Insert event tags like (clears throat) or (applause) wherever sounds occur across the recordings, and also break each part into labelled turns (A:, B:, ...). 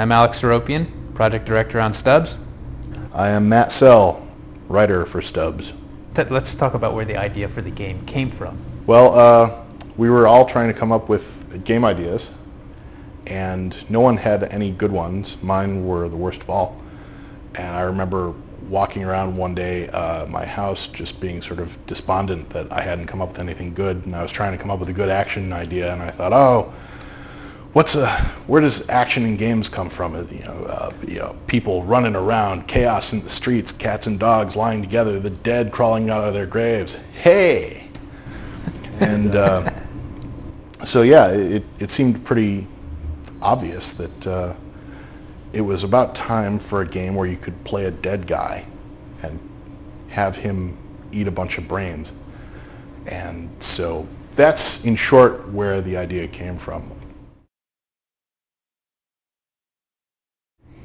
A: I'm Alex Seropian, project director on Stubbs.
B: I am Matt Soell, writer for Stubbs.
A: Let's talk about where the idea for the game came from.
B: Well, uh, we were all trying to come up with game ideas, and no one had any good ones. Mine were the worst of all. And I remember walking around one day, uh, my house just being sort of despondent that I hadn't come up with anything good, and I was trying to come up with a good action idea, and I thought, oh, what's a, where does action in games come from? Uh, you know, uh, you know, people running around, chaos in the streets, cats and dogs lying together, the dead crawling out of their graves. Hey! And uh, so yeah, it, it seemed pretty obvious that uh, it was about time for a game where you could play a dead guy and have him eat a bunch of brains. And so that's in short where the idea came from.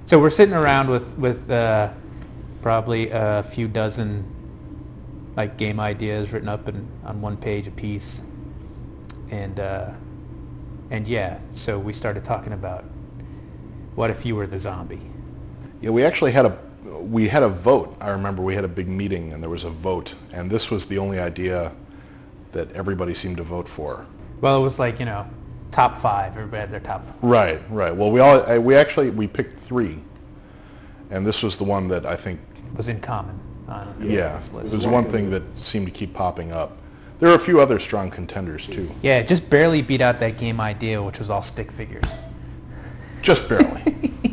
A: So we're sitting around with, with uh, probably a few dozen like game ideas written up in, on one page a piece. And, uh, and yeah, so we started talking about what if you were the zombie?
B: Yeah, we actually had a, we had a vote. I remember we had a big meeting and there was a vote. And this was the only idea that everybody seemed to vote for.
A: Well, it was like, you know, top five. Everybody had their top five.
B: Right, right. Well, we all we actually we picked three, and this was the one that I think
A: was in common. On
B: yeah, it was one thing that seemed to keep popping up. There are a few other strong contenders too.
A: Yeah, just barely beat out that game idea, which was all stick figures.
B: Just barely. (laughs)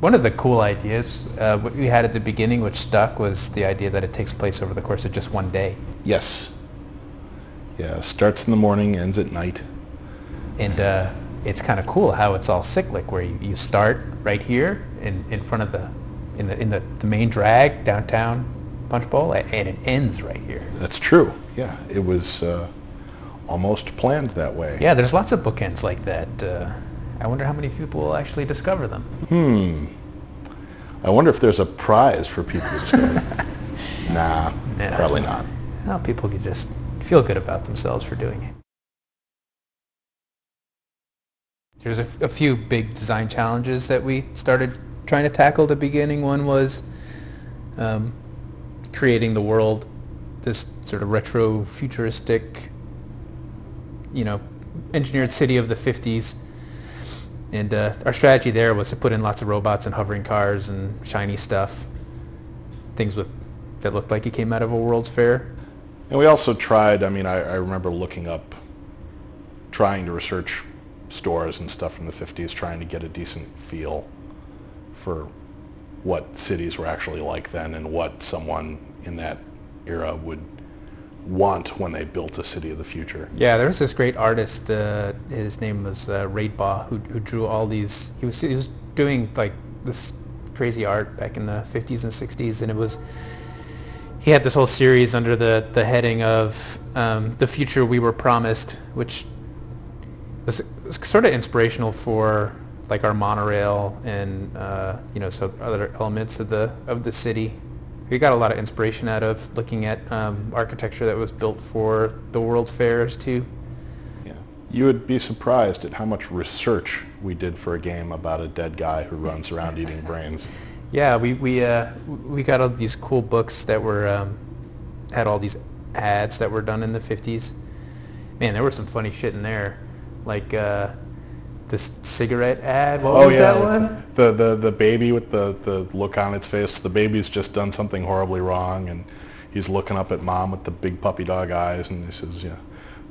A: One of the cool ideas uh, we had at the beginning, which stuck, was the idea that it takes place over the course of just one day.
B: Yes. Yeah, starts in the morning, ends at night.
A: And uh, it's kind of cool how it's all cyclic, where you, you start right here in, in front of the in the in the, the main drag downtown Punchbowl, and it ends right here.
B: That's true. Yeah, it was uh, almost planned that way.
A: Yeah, there's lots of bookends like that. Uh, I wonder how many people will actually discover them.
B: Hmm. I wonder if there's a prize for people to discover. (laughs) nah, (laughs) nah, probably not.
A: Well, people could just feel good about themselves for doing it. There's a, few big design challenges that we started trying to tackle at the beginning. One was um, creating the world, this sort of retro futuristic, you know, engineered city of the 50s. And uh, our strategy there was to put in lots of robots and hovering cars and shiny stuff, things with that looked like it came out of a World's Fair.
B: And we also tried, I mean, I, I remember looking up, trying to research stores and stuff from the 50s, trying to get a decent feel for what cities were actually like then and what someone in that era would want when they built a city of the future.
A: Yeah, there was this great artist. Uh, his name was uh, Radebaugh, who, who drew all these. He was he was doing like this crazy art back in the 50s and 60s, and it was he had this whole series under the, the heading of um, The Future We Were Promised, which was, was, sort of inspirational for like our monorail and uh, you know so other elements of the of the city. We got a lot of inspiration out of looking at um, architecture that was built for the World's Fairs too.
B: Yeah, you would be surprised at how much research we did for a game about a dead guy who runs around eating brains.
A: Yeah, we we uh, we got all these cool books that were um, had all these ads that were done in the 50s. Man, there was some funny shit in there, like uh, this cigarette ad. What oh, was yeah. that one?
B: The, the the baby with the, the look on its face. The baby's just done something horribly wrong, and he's looking up at mom with the big puppy dog eyes, and he says, "Yeah,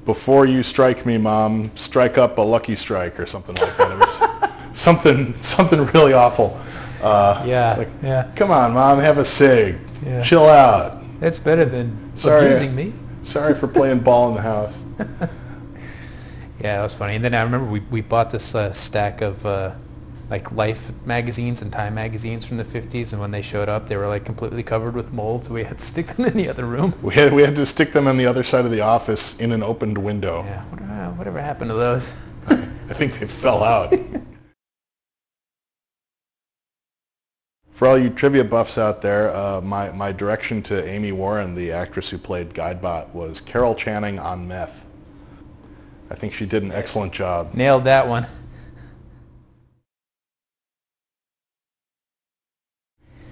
B: before you strike me, mom, strike up a lucky strike or something like that." It was (laughs) something something really awful.
A: Uh, yeah, like, yeah.
B: Come on, mom, have a cig. Yeah. Chill out.
A: That's better than sorry, abusing me.
B: Sorry for playing ball in the house. (laughs)
A: yeah, that was funny. And then I remember we, we bought this uh, stack of uh, like Life magazines and Time magazines from the 50s, and when they showed up, they were like completely covered with mold. So we had to stick them (laughs) in the other room.
B: We had we had to stick them on the other side of the office in an opened window.
A: Yeah, whatever, whatever happened to those?
B: I think they fell out. (laughs) For all you trivia buffs out there, uh, my, my direction to Amy Warren, the actress who played Guidebot, was Carol Channing on meth. I think she did an excellent job.
A: Nailed that one.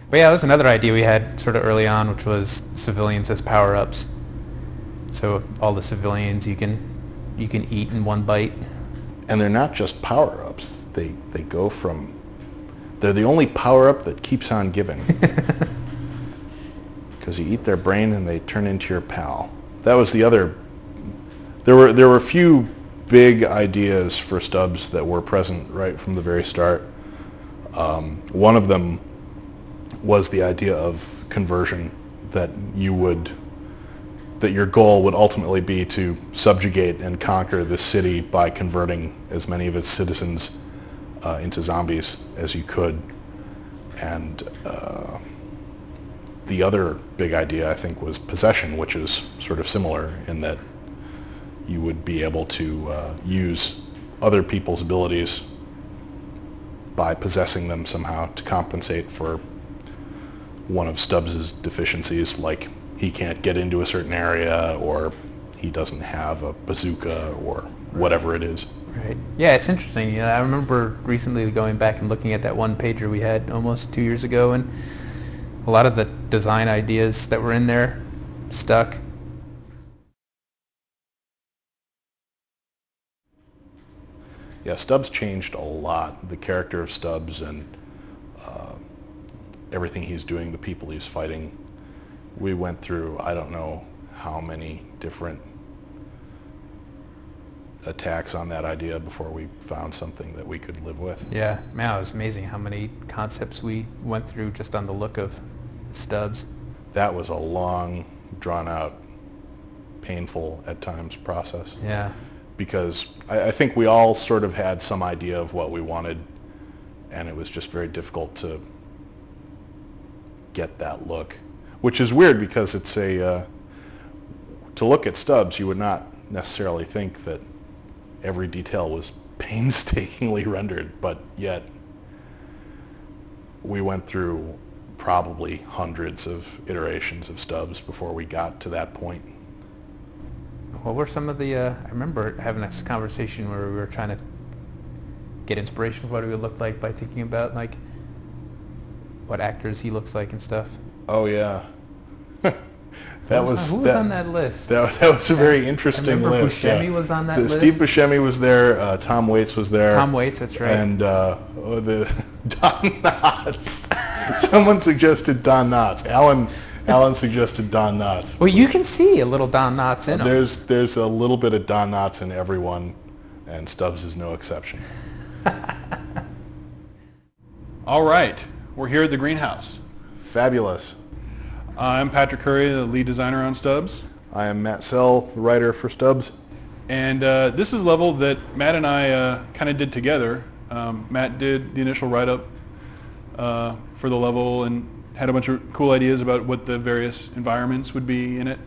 A: But yeah, that was another idea we had sort of early on, which was civilians as power-ups. So all the civilians you can you can eat in one bite.
B: And they're not just power-ups. They they go from they're the only power-up that keeps on giving. (laughs) Because you eat their brain and they turn into your pal. That was the other there were there were a few big ideas for Stubbs that were present right from the very start. Um, one of them was the idea of conversion that you would that your goal would ultimately be to subjugate and conquer this city by converting as many of its citizens uh, into zombies as you could. And uh, the other big idea, I think, was possession, which is sort of similar in that you would be able to uh, use other people's abilities by possessing them somehow to compensate for one of Stubbs's deficiencies, like he can't get into a certain area or he doesn't have a bazooka or whatever it is.
A: Right. Yeah, it's interesting. You know, I remember recently going back and looking at that one pager we had almost two years ago, and a lot of the design ideas that were in there stuck.
B: Yeah, Stubbs changed a lot. The character of Stubbs and uh, everything he's doing, the people he's fighting. We went through, I don't know how many different attacks on that idea before we found something that we could live with.
A: Yeah, man, it was amazing how many concepts we went through just on the look of Stubbs.
B: That was a long, drawn out, painful at times process.
A: Yeah.
B: Because I, I think we all sort of had some idea of what we wanted and it was just very difficult to get that look, which is weird because it's a, uh, to look at Stubbs, you would not necessarily think that every detail was painstakingly (laughs) rendered, but yet we went through probably hundreds of iterations of Stubbs before we got to that point.
A: What were some of the, uh, I remember having this conversation where we were trying to get inspiration for what it would look like by thinking about like what actors he looks like and stuff.
B: Oh yeah. (laughs) that
A: Who
B: was
A: on, who was
B: that,
A: on that list?
B: That, that was a very interesting
A: I remember
B: list.
A: Buscemi
B: yeah.
A: was on that
B: The-
A: list.
B: Steve Buscemi was there. Uh, Tom Waits was there.
A: Tom Waits, that's right.
B: And uh, oh, the (laughs) Don Knotts. (laughs) Someone suggested Don Knotts. Alan Alan suggested Don Knotts.
A: well, you can see a little Don Knotts in him.
B: There's there's a little bit of Don Knotts in everyone, and Stubbs is no exception. (laughs)
C: All right, we're here at the greenhouse.
B: Fabulous.
C: I'm Patrick Curry, the lead designer on Stubbs.
B: I am Matt Soell, the writer for Stubbs.
C: And uh, this is a level that Matt and I uh, kind of did together. Um, Matt did the initial write-up uh, for the level and had a bunch of cool ideas about what the various environments would be in it.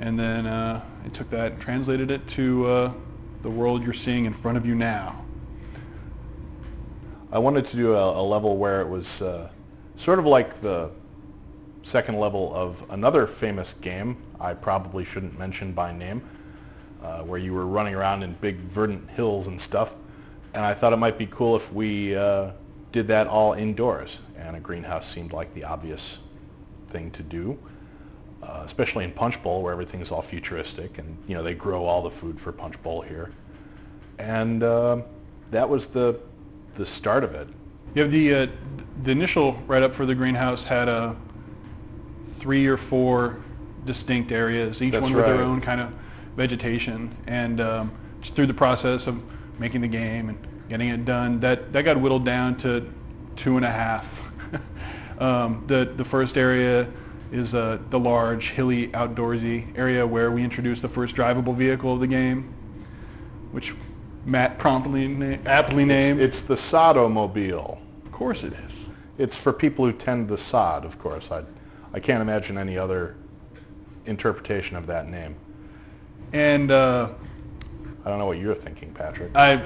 C: And then uh, I took that and translated it to uh, the world you're seeing in front of you now.
B: I wanted to do a, a level where it was uh, sort of like the second level of another famous game I probably shouldn't mention by name, uh, where you were running around in big verdant hills and stuff. And I thought it might be cool if we uh, did that all indoors. And a greenhouse seemed like the obvious thing to do, uh, especially in Punchbowl where everything's all futuristic and you know they grow all the food for Punchbowl here. And uh, that was the the start of it.
C: Have the uh, the initial write-up for the greenhouse had a three or four distinct areas, each
B: That's
C: one with their own kind of vegetation. And um, just through the process of making the game and getting it done, that that got whittled down to two and a half. (laughs) um, the the first area is uh, the large hilly outdoorsy area where we introduced the first drivable vehicle of the game, which Matt promptly na- aptly
B: It's,
C: named.
B: it's the Sodomobile.
C: of course it is.
B: It's for people who tend the sod, of course. I, I can't imagine any other interpretation of that name.
C: And uh,
B: I don't know what you're thinking, Patrick.
C: I,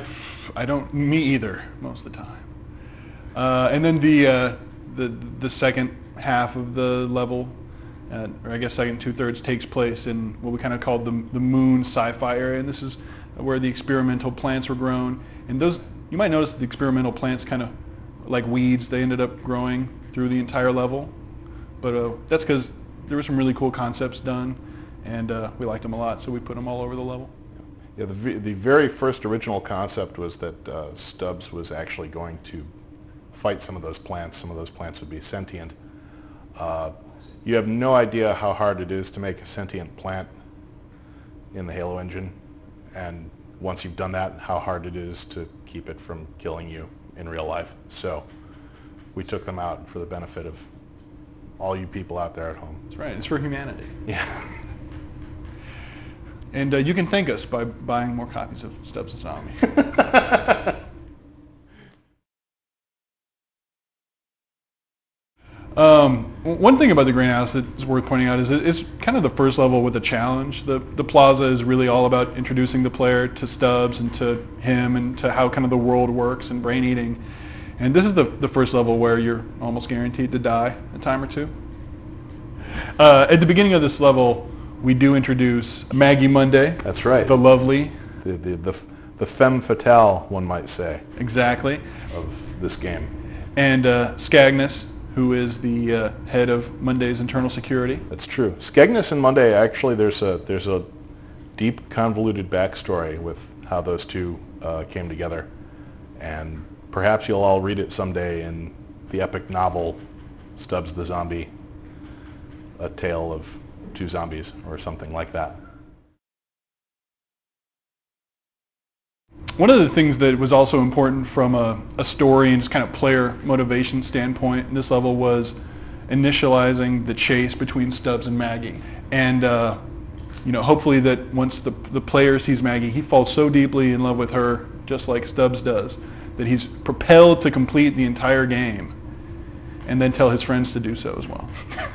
C: I don't, me either, most of the time. Uh, and then the, uh, the, the second half of the level, uh, or I guess second two-thirds, takes place in what we kind of called the, the moon sci-fi area. And this is where the experimental plants were grown. And those, you might notice the experimental plants kind of like weeds, they ended up growing through the entire level. But uh, that's because there were some really cool concepts done, and uh, we liked them a lot, so we put them all over the level.
B: Yeah, the, the very first original concept was that uh, Stubbs was actually going to fight some of those plants. Some of those plants would be sentient. Uh, you have no idea how hard it is to make a sentient plant in the Halo engine, and once you've done that, how hard it is to keep it from killing you in real life. So we took them out for the benefit of all you people out there at home.
C: That's right. It's for humanity.
B: Yeah. (laughs)
C: And uh, you can thank us by buying more copies of Stubbs and Zombie. (laughs) um, one thing about the greenhouse that's worth pointing out is it's kind of the first level with a challenge. The, the plaza is really all about introducing the player to Stubbs and to him and to how kind of the world works and brain eating. And this is the, the first level where you're almost guaranteed to die a time or two. Uh, at the beginning of this level, we do introduce Maggie Monday.
B: That's right.
C: The lovely.
B: The, the, the, the femme fatale, one might say.
C: Exactly.
B: Of this game.
C: And uh, Scagnus, who is the uh, head of Monday's internal security.
B: That's true. Scagnus and Monday, actually, there's a, there's a deep, convoluted backstory with how those two uh, came together. And perhaps you'll all read it someday in the epic novel Stubbs the Zombie, A Tale of Two Zombies, or something like that.
C: One of the things that was also important from a, a, story and just kind of player motivation standpoint in this level was initializing the chase between Stubbs and Maggie. And uh, you know, hopefully that once the, the player sees Maggie, he falls so deeply in love with her, just like Stubbs does, that he's propelled to complete the entire game and then tell his friends to do so as well. (laughs)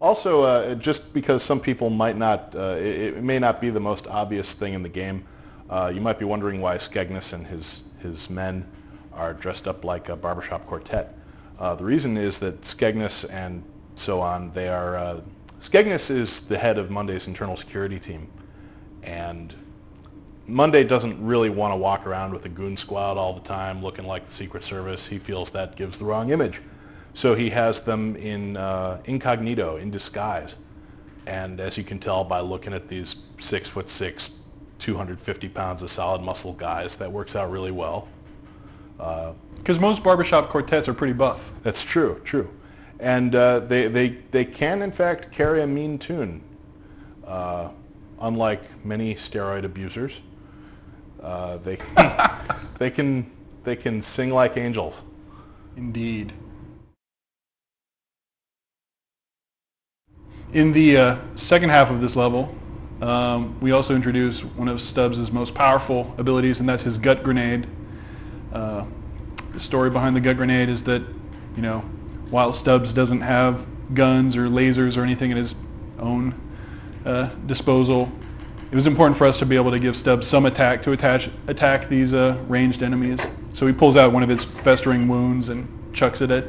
B: Also, uh, just because some people might not, uh, it, it, may not be the most obvious thing in the game, uh, you might be wondering why Skegness and his, his men are dressed up like a barbershop quartet. Uh, the reason is that Skegness and so on, they are, uh, Skegness is the head of Monday's internal security team. And Monday doesn't really want to walk around with a goon squad all the time looking like the Secret Service. He feels that gives the wrong image. So he has them in uh, incognito, in disguise. And as you can tell by looking at these six foot six, 250 pounds of solid muscle guys, that works out really well.
C: Because uh, most barbershop quartets are pretty buff.
B: That's true, true. And uh, they, they, they can, in fact, carry a mean tune. Uh, unlike many steroid abusers, uh, they, (laughs) they, can, they can sing like angels.
C: Indeed. In the uh, second half of this level, um, we also introduce one of Stubbs' most powerful abilities, and that's his gut grenade. Uh, the story behind the gut grenade is that, you know, while Stubbs doesn't have guns or lasers or anything at his own uh, disposal, it was important for us to be able to give Stubbs some attack to attach, attack these uh, ranged enemies. So he pulls out one of his festering wounds and chucks it at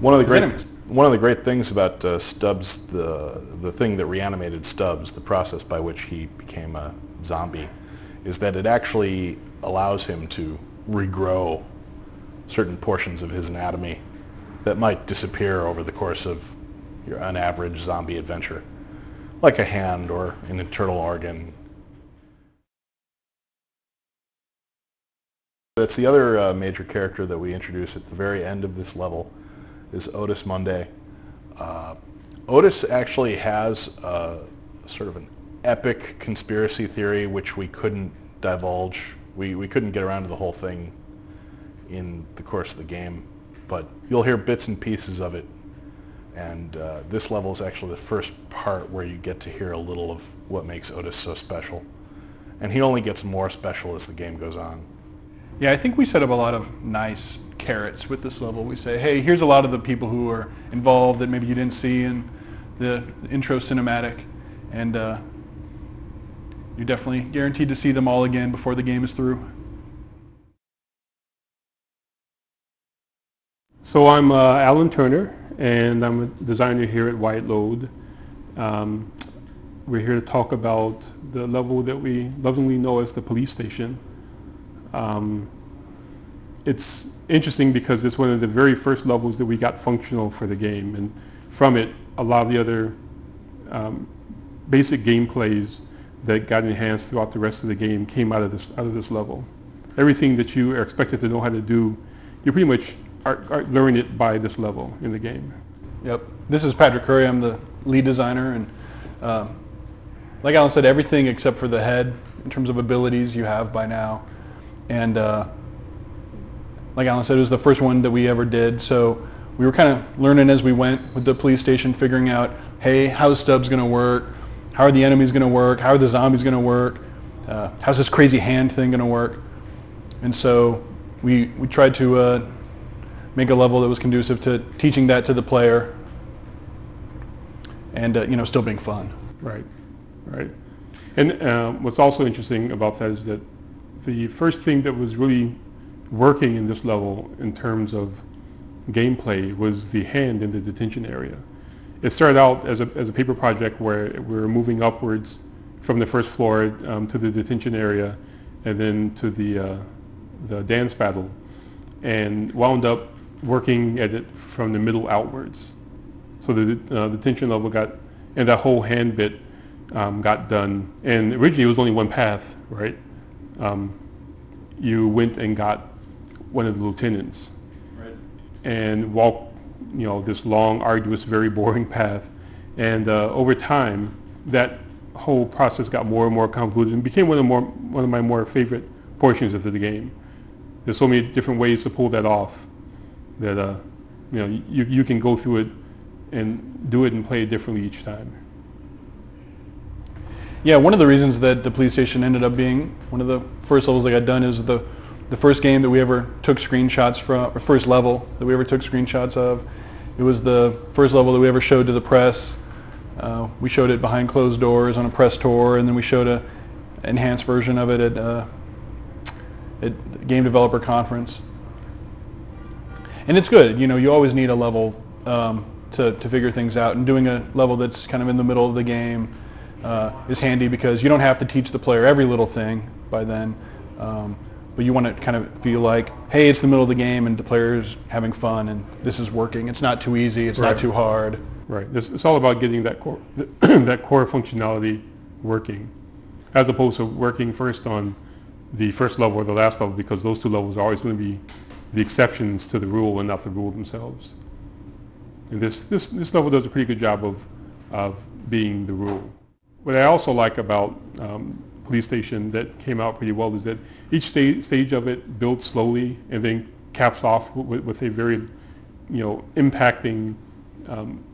B: one of the great
C: enemies
B: one of the great things about uh, Stubbs, the, the thing that reanimated Stubbs, the process by which he became a zombie, is that it actually allows him to regrow certain portions of his anatomy that might disappear over the course of your, an average zombie adventure, like a hand or an internal organ. That's the other uh, major character that we introduce at the very end of this level is Otis Monday. Uh, Otis actually has a, sort of an epic conspiracy theory which we couldn't divulge. We, we couldn't get around to the whole thing in the course of the game, but you'll hear bits and pieces of it. And uh, this level is actually the first part where you get to hear a little of what makes Otis so special. And he only gets more special as the game goes on.
C: Yeah, I think we set up a lot of nice carrots with this level. We say, hey, here's a lot of the people who are involved that maybe you didn't see in the intro cinematic, and uh, you're definitely guaranteed to see them all again before the game is through.
D: So I'm uh, Alan Turner, and I'm a designer here at Wideload. Um, we're here to talk about the level that we lovingly know as the police station. Um, it's interesting because it's one of the very first levels that we got functional for the game, and from it, a lot of the other um, basic gameplays that got enhanced throughout the rest of the game came out of this out of this level. Everything that you are expected to know how to do, you pretty much are, are learning it by this level in the game.
C: Yep. This is Patrick Curry. I'm the lead designer, and um, like Alan said, everything except for the head in terms of abilities you have by now. And uh, like Alan said, it was the first one that we ever did. So we were kind of learning as we went with the police station, figuring out, hey, how's Stubbs going to work? How are the enemies going to work? How are the zombies going to work? Uh, how's this crazy hand thing going to work? And so we, we tried to uh, make a level that was conducive to teaching that to the player and uh, you know still being fun.
D: Right, right. And uh, what's also interesting about that is that the first thing that was really working in this level in terms of gameplay was the hand in the detention area. It started out as a, as a paper project where we were moving upwards from the first floor um, to the detention area and then to the, uh, the dance battle and wound up working at it from the middle outwards. So the, uh, the detention level got, and that whole hand bit um, got done. And originally it was only one path, right? Um, you went and got one of the lieutenants
C: Right.
D: and walked, you know, this long, arduous, very boring (laughs) path. And uh, over time, that whole process got more and more convoluted and became one of, more, one of my more favorite portions of the game. There's so many different ways to pull that off that, uh, you know, you, you can go through it and do it and play it differently each time.
C: Yeah, one of the reasons that the police station ended up being one of the first levels that got done is the the first game that we ever took screenshots from, or first level that we ever took screenshots of. It was the first level that we ever showed to the press. Uh, we showed it behind closed doors on a press tour, and then we showed a enhanced version of it at uh, at Game Developer Conference. And it's good. You know, you always need a level um, to to figure things out, and doing a level that's kind of in the middle of the game uh, is handy because you don't have to teach the player every little thing by then. Um, but you want to kind of feel like, hey, it's the middle of the game and the player's having fun and this is working. It's not too easy. It's
D: Right.
C: not too hard.
D: Right. It's, it's all about getting that core, (clears throat) that core functionality working, as opposed to working first on the first level or the last level, because those two levels are always going to be the exceptions to the rule and not the rule themselves. And this, this, this level does a pretty good job of, of being the rule. What I also like about um, Police Station that came out pretty well is that each sta- stage of it builds slowly and then caps off with, with a very, you know, impacting, um,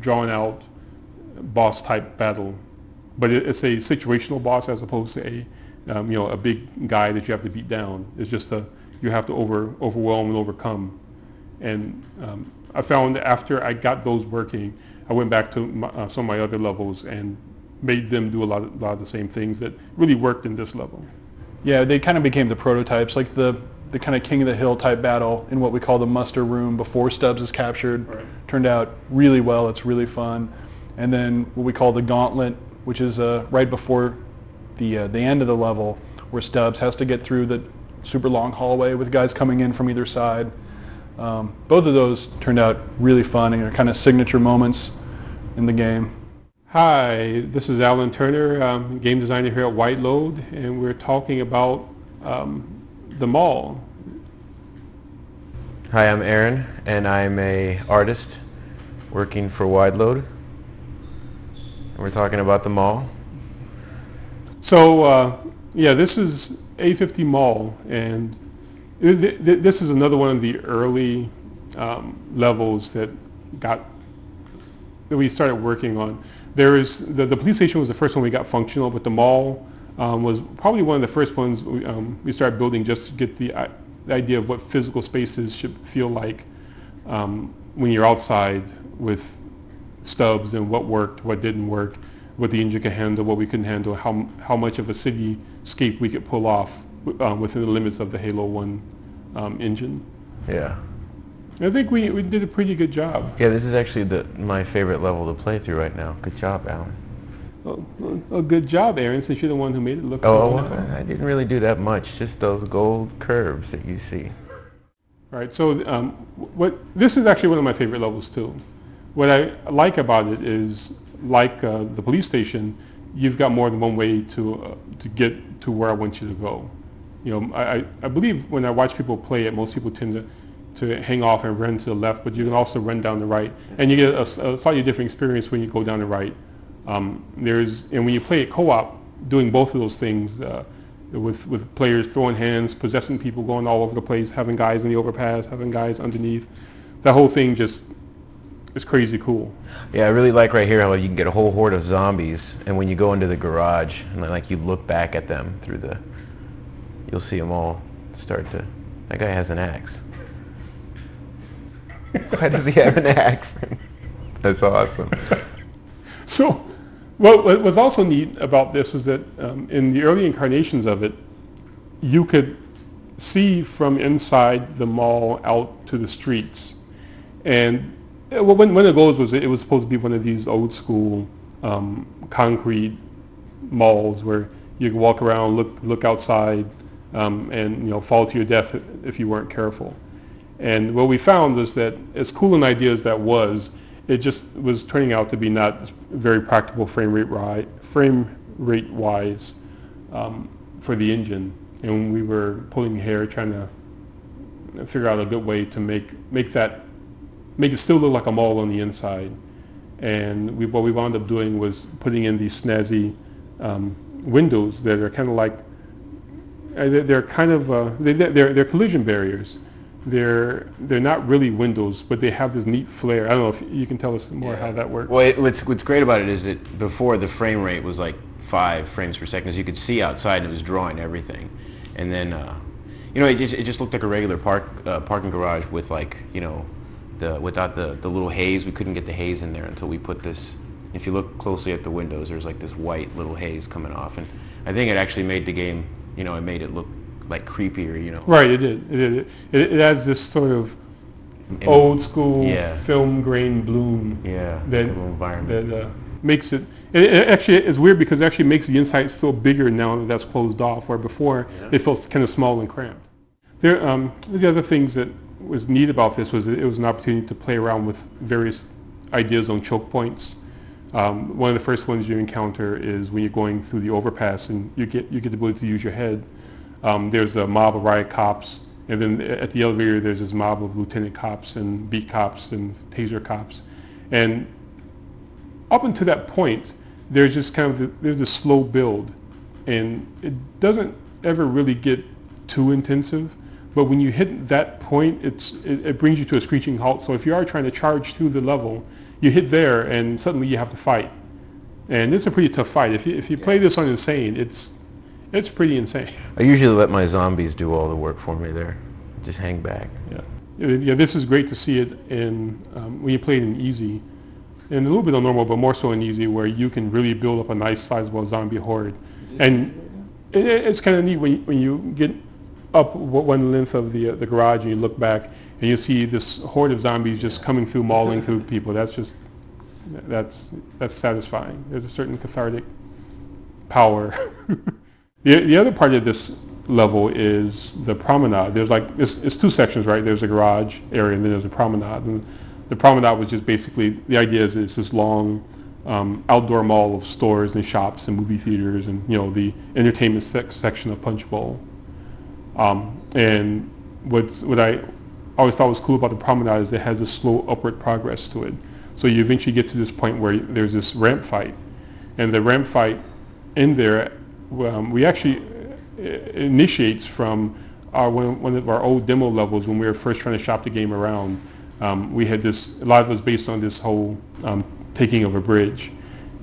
D: drawn out boss type battle. But it, it's a situational boss as opposed to a, um, you know, a big guy that you have to beat down. It's just a, you have to over, overwhelm and overcome. And um, I found after I got those working, I went back to my, uh, some of my other levels and made them do a lot, of, lot of the same things that really worked in this level.
C: Yeah, they kind of became the prototypes, like the, the kind of king of the hill type battle in what we call the muster room before Stubbs is captured.
D: Right.
C: Turned out really well. It's really fun. And then what we call the gauntlet, which is uh, right before the, uh, the end of the level where Stubbs has to get through the super long hallway with guys coming in from either side. Um, both of those turned out really fun and are kind of signature moments in the game.
D: Hi, this is Alan Turner, um, game designer here at Wideload, and we're talking about um, the mall.
E: Hi, I'm Aaron, and I'm a artist working for Wideload. And we're talking about the mall.
D: So, uh, yeah, this is A50 Mall, and th- th- th- this is another one of the early um, levels that got that we started working on. There is the, the police station was the first one we got functional, but the mall um, was probably one of the first ones we, um, we started building just to get the, i- the idea of what physical spaces should feel like um, when you're outside with Stubbs and what worked, what didn't work, what the engine could handle, what we couldn't handle, how, how much of a cityscape we could pull off um, within the limits of the Halo 1 um, engine.
E: Yeah.
D: I think we, we did a pretty good job.
E: Yeah, this is actually the, my favorite level to play through right now. Good job, Alan.
D: a, a good job, Aaron, since you're the one who made it look
E: Oh,
D: wonderful.
E: I didn't really do that much. Just those gold curves that you see.
D: All right, so um, what this is actually one of my favorite levels too. What I like about it is, like uh, the police station, you've got more than one way to uh, to get to where I want you to go. You know, I, I- believe when I watch people play it, most people tend to to hang off and run to the left, but you can also run down the right, and you get a slightly different experience when you go down the right. Um, there's and when you play it co-op, doing both of those things. Uh, with with players throwing hands, possessing people, going all over the place, having guys in the overpass, having guys underneath. That whole thing just is crazy cool.
E: Yeah, I really like right here how you can get a whole horde of zombies, and when you go into the garage and like you look back at them through the, you'll see them all start to. That guy has an axe. (laughs) Why does he have an axe? (laughs) That's awesome. (laughs)
D: So, what, what was also neat about this was that um, in the early incarnations of it, you could see from inside the mall out to the streets. And uh, well, when, when it goes was it was supposed to be one of these old school um, concrete malls where you could walk around, look look outside, um, and you know fall to your death if you weren't careful. And what we found was that as cool an idea as that was, it just was turning out to be not very practical frame rate frame rate wise um, for the engine. And we were pulling hair trying to figure out a good way to make make that make it still look like a mall on the inside. And we, what we wound up doing was putting in these snazzy um, windows that are kind of like uh, they're, kind of uh, they, they're, they're collision barriers. They're they're not really windows, but they have this neat flare. I don't know if you can tell us more how that works.
F: Well, it, what's what's great about it is that before the frame rate was like five frames per second, as you could see outside, and it was drawing everything. And then, uh, you know, it just it just looked like a regular park uh, parking garage with like you know, the without the the little haze. We couldn't get the haze in there until we put this. If you look closely at the windows, there's like this white little haze coming off, and I think it actually made the game. You know, it made it look like creepier. You know.
D: Right, it did. It, did. it, it adds this sort of old school
F: Yeah.
D: film grain bloom
F: Yeah.
D: that,
F: the environment.
D: that uh, makes it, it, it actually is weird because it actually makes the insides feel bigger now that that's closed off, where before it felt kind of small and cramped. There, um, the other things that was neat about this was it was an opportunity to play around with various ideas on choke points. Um, one of the first ones you encounter is when you're going through the overpass and you get you get the ability to use your head. Um, there's a mob of riot cops, and then at the elevator there's this mob of lieutenant cops and beat cops and taser cops, and up until that point, there's just kind of the, there's a slow build, and it doesn't ever really get too intensive. But when you hit that point, it's it, it brings you to a screeching halt. So if you are trying to charge through the level, you hit there, and suddenly you have to fight, and it's a pretty tough fight. If you if you play this on insane, it's it's pretty insane.
E: I usually let my zombies do all the work for me there. Just hang back.
D: Yeah, Uh, yeah. This is great to see it in um, when you play it in easy, and a little bit on normal, but more so in easy, where you can really build up a nice sizable zombie horde, and it, it- it's kind of neat when you, when you get up one length of the uh, the garage and you look back and you see this horde of zombies just coming through, mauling through people. That's just that's that's satisfying. There's a certain cathartic power. (laughs) the, the other part of this level is the promenade. There's like, it's, it's two sections, right? There's a garage area and then there's a promenade. And the promenade was just basically, the idea is it's this long um, outdoor mall of stores and shops and movie theaters and, you know, the entertainment sec- section of Punchbowl. Um, and what's, what I always thought was cool about the promenade is it has a slow upward progress to it. So you eventually get to this point where there's this ramp fight. And the ramp fight in there, um, we actually uh, initiates from our, one, one of our old demo levels when we were first trying to shop the game around. Um, we had this, a lot of it was based on this whole um, taking of a bridge.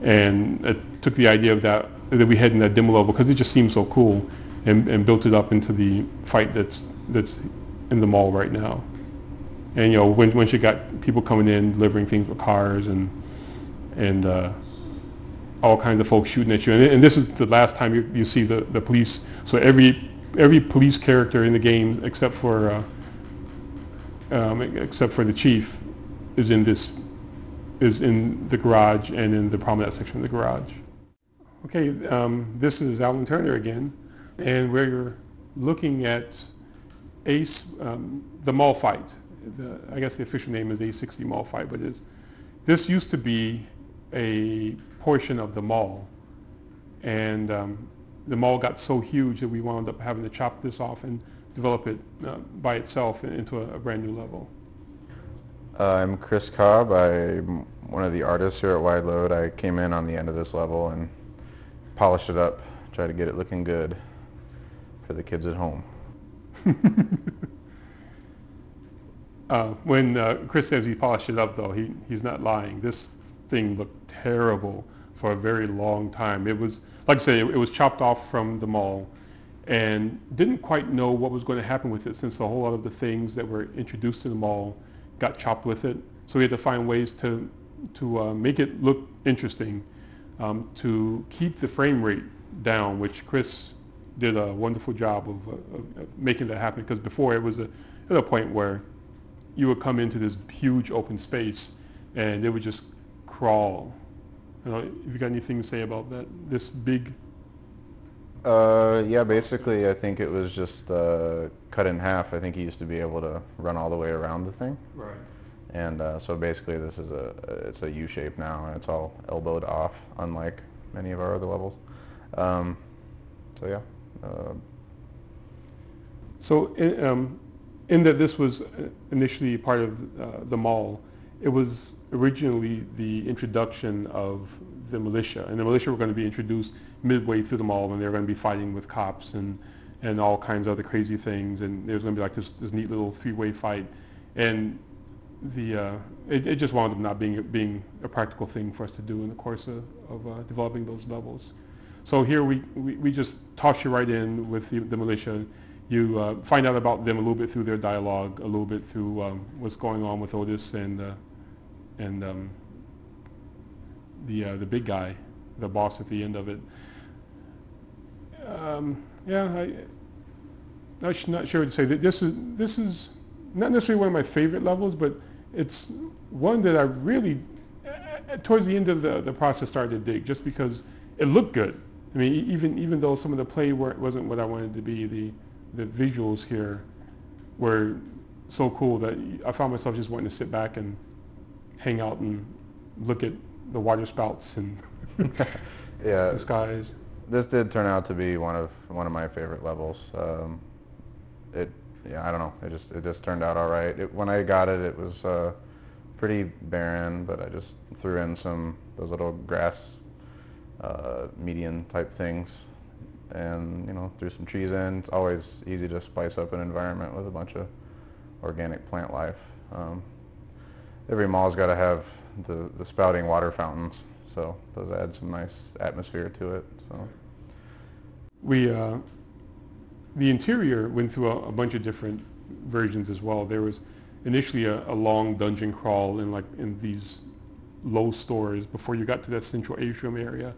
D: And it took the idea of that, that we had in that demo level because it just seemed so cool and, and built it up into the fight that's, that's in the mall right now. And you know, when, once you got people coming in, delivering things with cars and, and uh, all kinds of folks shooting at you. And, and this is the last time you, you see the, the police. So every, every police character in the game, except for, uh, um, except for the chief, is in this, is in the garage and in the promenade section of the garage. Okay, um, this is Alan Turner again, and we're looking at ACE, um, the mall fight. The, I guess the official name is A60 Mall Fight, but it's, this used to be a portion of the mall, and um, the mall got so huge that we wound up having to chop this off and develop it uh, by itself into a, a brand new level.
G: Uh, I'm Chris Cobb. I'm one of the artists here at Wideload. I came in on the end of this level and polished it up, tried to get it looking good for the kids at home. (laughs)
D: uh, when uh, Chris says he polished it up, though, he, he's not lying. This thing looked terrible for a very long time. It was, like I say, it, it was chopped off from the mall and didn't quite know what was going to happen with it since a whole lot of the things that were introduced to the mall got chopped with it. So we had to find ways to, to uh, make it look interesting, um, to keep the frame rate down, which Chris did a wonderful job of, uh, of making that happen. Because before it was a, at a point where you would come into this huge open space and they would just crawl. You know, if you got anything to say about that, this big
G: uh, yeah, basically, I think it was just uh, cut in half. I think he used to be able to run all the way around the thing.
D: Right.
G: And uh, so basically, this is a it's a U shape now, and it's all elbowed off, unlike many of our other levels. Um, so yeah. Uh,
D: so in, um, in that this was initially part of uh, the mall, it was originally the introduction of the militia, and the militia were going to be introduced midway through the mall, and they were going to be fighting with cops and and all kinds of other crazy things, and there was going to be like this this neat little three-way fight, and the uh, it, it, just wound up not being being a practical thing for us to do in the course of, of uh, developing those levels. So here we, we, we, just toss you right in with the, the militia. You uh, find out about them a little bit through their dialogue, a little bit through um, what's going on with Otis and uh, and um, the uh, the big guy, the boss at the end of it. Um, yeah, I, I'm not sure to say. that This is this is not necessarily one of my favorite levels, but it's one that I really, towards the end of the, the process, started to dig just because it looked good. I mean, even even though some of the play wasn't what I wanted to be, the the visuals here were so cool that I found myself just wanting to sit back and hang out and look at the water spouts and (laughs)
G: yeah,
D: the skies.
G: This did turn out to be one of one of my favorite levels. Um, it yeah, I don't know. It just it just turned out all right. It, when I got it, it was uh, pretty barren, but I just threw in some those little grass uh, median type things, and you know threw some trees in. It's always easy to spice up an environment with a bunch of organic plant life. Um, every mall's got to have the the spouting water fountains, so those add some nice atmosphere to it. So
D: we. Uh the interior went through a, a, bunch of different versions as well. There was initially a, a, long dungeon crawl in like in these low stores before you got to that central atrium area.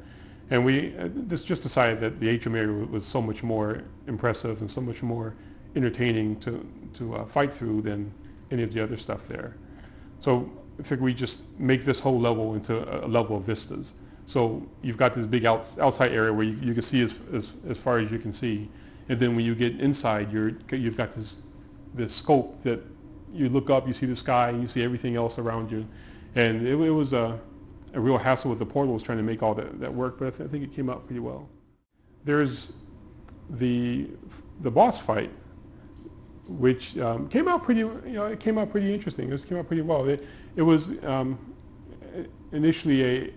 D: And we uh, this just decided that the atrium area was so much more impressive and so much more entertaining to, to uh, fight through than any of the other stuff there. So I think we just make this whole level into a, level of vistas. So you've got this big out, outside area where you, you can see as, as, as far as you can see. And then when you get inside, you're, you've got this, this scope that you look up, you see the sky, you see everything else around you. And it, it was a, a real hassle with the portals trying to make all that, that work, but I, th- I think it came out pretty well. There's the, the boss fight, which um, came out pretty, you know, it came out pretty interesting. It came out pretty well. It, it was um, initially a,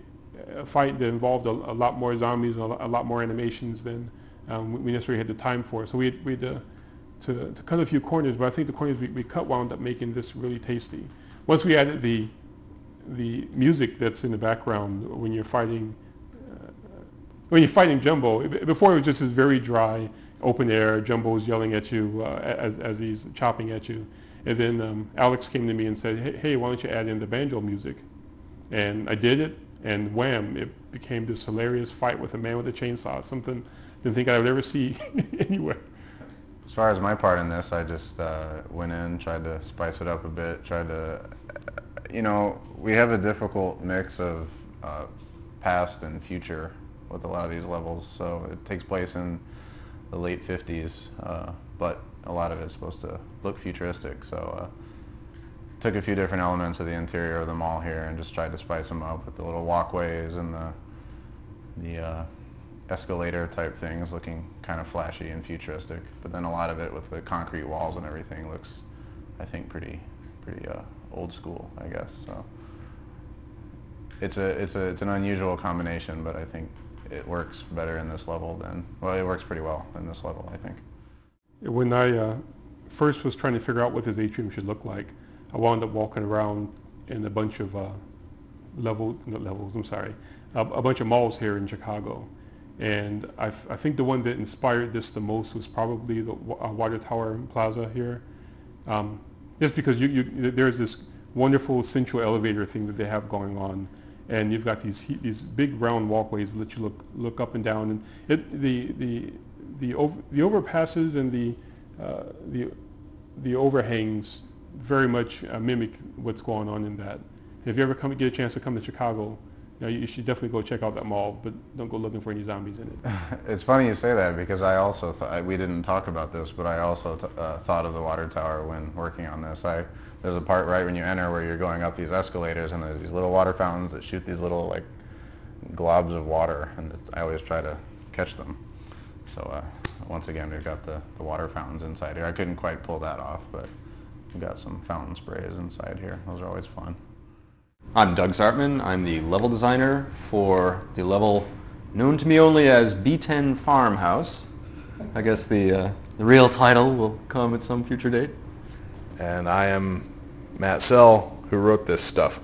D: a, fight that involved a, a, lot more zombies and a lot more animations than um, we necessarily had the time for. So we had, we had to, to, to, cut a few corners, but I think the corners we, we cut wound up making this really tasty. Once we added the, the music that's in the background when you're fighting, uh, when you're fighting Jumbo, before it was just this very dry, open air, Jumbo's yelling at you uh, as, as he's chopping at you. And then um, Alex came to me and said, hey, why don't you add in the banjo music? And I did it, and wham, it became this hilarious fight with a man with a chainsaw, something didn't think I would ever see (laughs) anywhere.
G: As far as my part in this, I just uh, went in, tried to spice it up a bit, tried to, you know, we have a difficult mix of uh, past and future with a lot of these levels. So it takes place in the late 50s, uh, but a lot of it's supposed to look futuristic. So uh, took a few different elements of the interior of the mall here and just tried to spice them up with the little walkways and the the uh, escalator type things looking kind of flashy and futuristic. But then a lot of it with the concrete walls and everything looks, I think, pretty pretty uh, old school, I guess. So it's a it's a it's an unusual combination, but I think it works better in this level than well, it works pretty well in this level, I think.
D: When I uh, first was trying to figure out what this atrium should look like, I wound up walking around in a bunch of uh, levels, not levels, I'm sorry, a, a bunch of malls here in Chicago. And I, think the one that inspired this the most was probably the uh, Water Tower Plaza here. Um, just because you, you, there's this wonderful central elevator thing that they have going on. And you've got these, these big round walkways that let you look, look up and down. And it, the, the, the, over, the overpasses and the, uh, the, the overhangs very much uh, mimic what's going on in that. If you ever come get a chance to come to Chicago, know, you should definitely go check out that mall, but don't go looking for any zombies in it. (laughs)
G: It's funny you say that because I also th- we didn't talk about this, but I also t- uh, thought of the water tower when working on this. I there's a part right when you enter where you're going up these escalators and there's these little water fountains that shoot these little like globs of water, and I always try to catch them. So uh, once again, we've got the, the water fountains inside here. I couldn't quite pull that off, but we've got some fountain sprays inside here. Those are always fun.
H: I'm Doug Zartman. I'm the level designer for the level known to me only as B10 Farmhouse. I guess the, uh, the real title will come at some future date.
B: And I am Matt Soell, who wrote this stuff.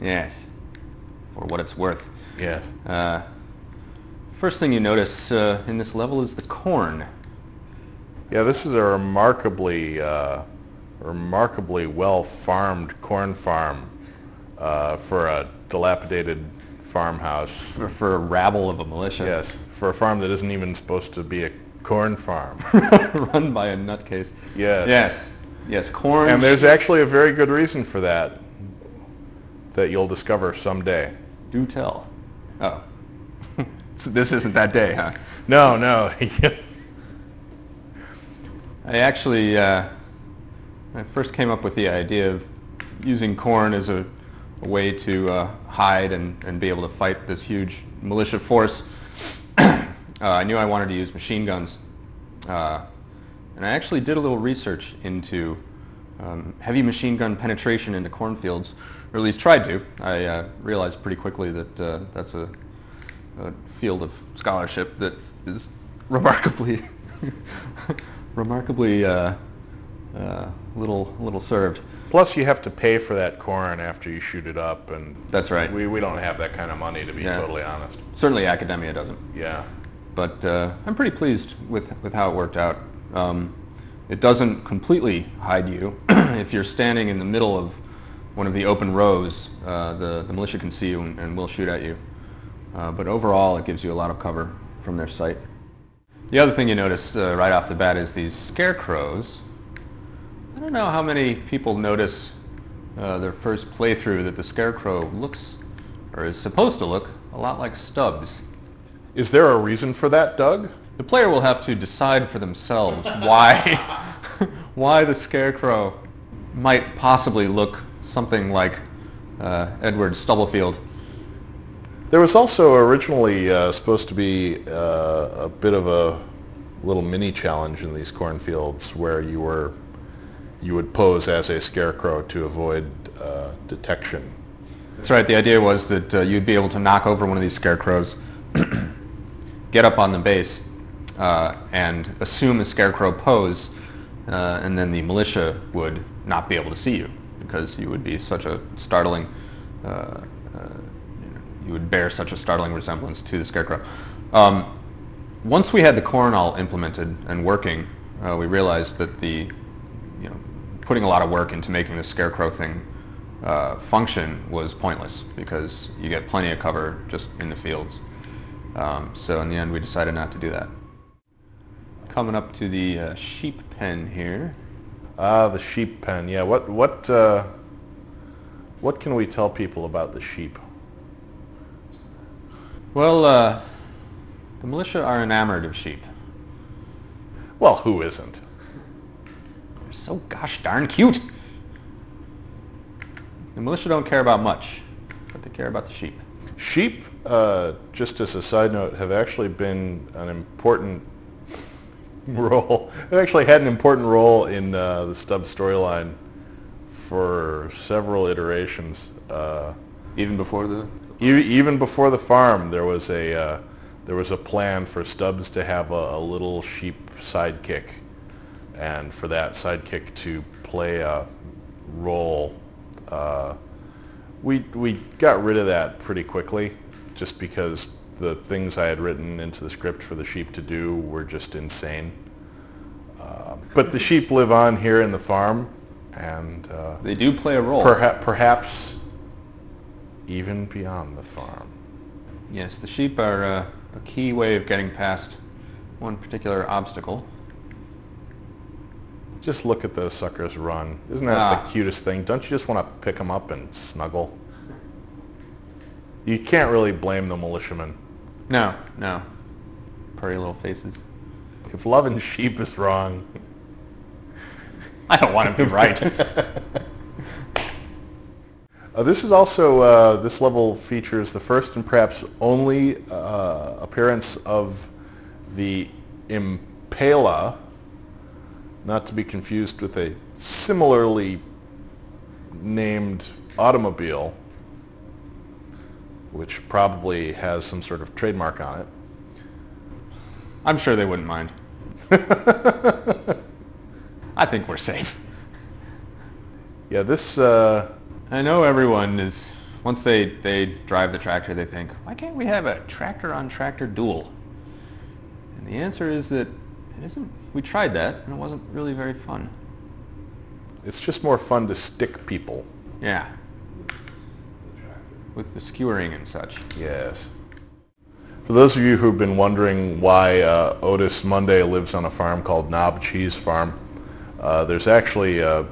H: Yes, for what it's worth.
B: Yes.
H: Uh, first thing you notice uh, in this level is the corn.
B: Yeah, this is a remarkably, uh, remarkably well-farmed corn farm uh, for a dilapidated farmhouse.
H: For, for a rabble of a militia.
B: Yes, for a farm that isn't even supposed to be a corn farm. (laughs)
H: Run by a nutcase.
B: Yes.
H: Yes. Yes, corn.
B: And there's actually a very good reason for that that you'll discover someday.
H: Do tell. Oh. (laughs) so this isn't that day, huh?
B: No, no. (laughs)
H: I actually, uh, I first came up with the idea of using corn as a, a way to uh, hide and, and be able to fight this huge militia force. (clears throat) uh, I knew I wanted to use machine guns. Uh, and I actually did a little research into um, heavy machine gun penetration into cornfields, or at least tried to. I uh, realized pretty quickly that uh, that's a, a field of scholarship that is remarkably, (laughs) remarkably uh, uh, little little served.
B: Plus, you have to pay for that corn after you shoot it up, and
H: That's right.
B: we, we don't have that kind of money, to be
H: Yeah.
B: totally honest.
H: Certainly, academia doesn't.
B: Yeah.
H: but uh, I'm pretty pleased with, with how it worked out. Um, it doesn't completely hide you. (clears throat) if you're standing in the middle of one of the open rows, uh, the, the militia can see you and, and will shoot at you. Uh, but overall, it gives you a lot of cover from their sight. The other thing you notice uh, right off the bat is these scarecrows. I don't know how many people notice uh, their first playthrough that the scarecrow looks, or is supposed to look, a lot like Stubbs.
B: Is there a reason for that, Doug?
H: The player will have to decide for themselves why, (laughs) why the Scarecrow might possibly look something like uh, Edward Stubblefield.
B: There was also originally uh, supposed to be uh, a bit of a little mini challenge in these cornfields where you were you would pose as a scarecrow to avoid uh, detection.
H: That's right. The idea was that uh, you'd be able to knock over one of these scarecrows, (clears throat) get up on the base, uh, and assume a scarecrow pose, uh, and then the militia would not be able to see you because you would be such a startling, uh, uh, you, you would bear such a startling resemblance to the scarecrow. Um, once we had the corn all implemented and working, we realized that the, putting a lot of work into making the scarecrow thing uh, function was pointless because you get plenty of cover just in the fields. Um, so in the end, we decided not to do that. Coming up to the uh, sheep pen here.
B: Ah, the sheep pen. Yeah. What what uh, what can we tell people about the sheep?
H: Well, uh, the militia are enamored of sheep.
B: Well, who isn't?
H: They're so gosh darn cute. The militia don't care about much, but they care about the sheep.
B: Sheep, uh, just as a side note, have actually been an important (laughs) role. They've actually had an important role in uh, the Stubbs storyline for several iterations. Uh,
H: Even before the
B: e- even before the farm, there was a uh, there was a plan for Stubbs to have a, a little sheep sidekick, and for that sidekick to play a role. Uh, we we got rid of that pretty quickly, just because the things I had written into the script for the sheep to do were just insane. Uh, but the sheep live on here in the farm, and uh,
H: they do play a role.
B: perha- perhaps even beyond the farm.
H: Yes, the sheep are uh, a key way of getting past one particular obstacle.
B: Just look at those suckers run. Isn't that
H: Ah.
B: the cutest thing? Don't you just want to pick them up and snuggle? You can't really blame the militiamen.
H: No, no. Pretty little faces.
B: If loving sheep is wrong, (laughs)
H: I don't want to be right. (laughs)
B: Uh, this is also, uh, this level features the first and perhaps only uh, appearance of the Impala, not to be confused with a similarly named automobile, which probably has some sort of trademark on it.
H: I'm sure they wouldn't mind. (laughs) I think we're safe.
B: Yeah, this, uh,
H: I know everyone is, once they, they drive the tractor, they think, why can't we have a tractor-on-tractor duel? And the answer is that it isn't, we tried that, and it wasn't really very fun.
B: it's just more fun to stick people.
H: Yeah. With the skewering and such.
B: Yes. For those of you who've been wondering why uh, Otis Monday lives on a farm called Knob Cheese Farm, uh, there's actually a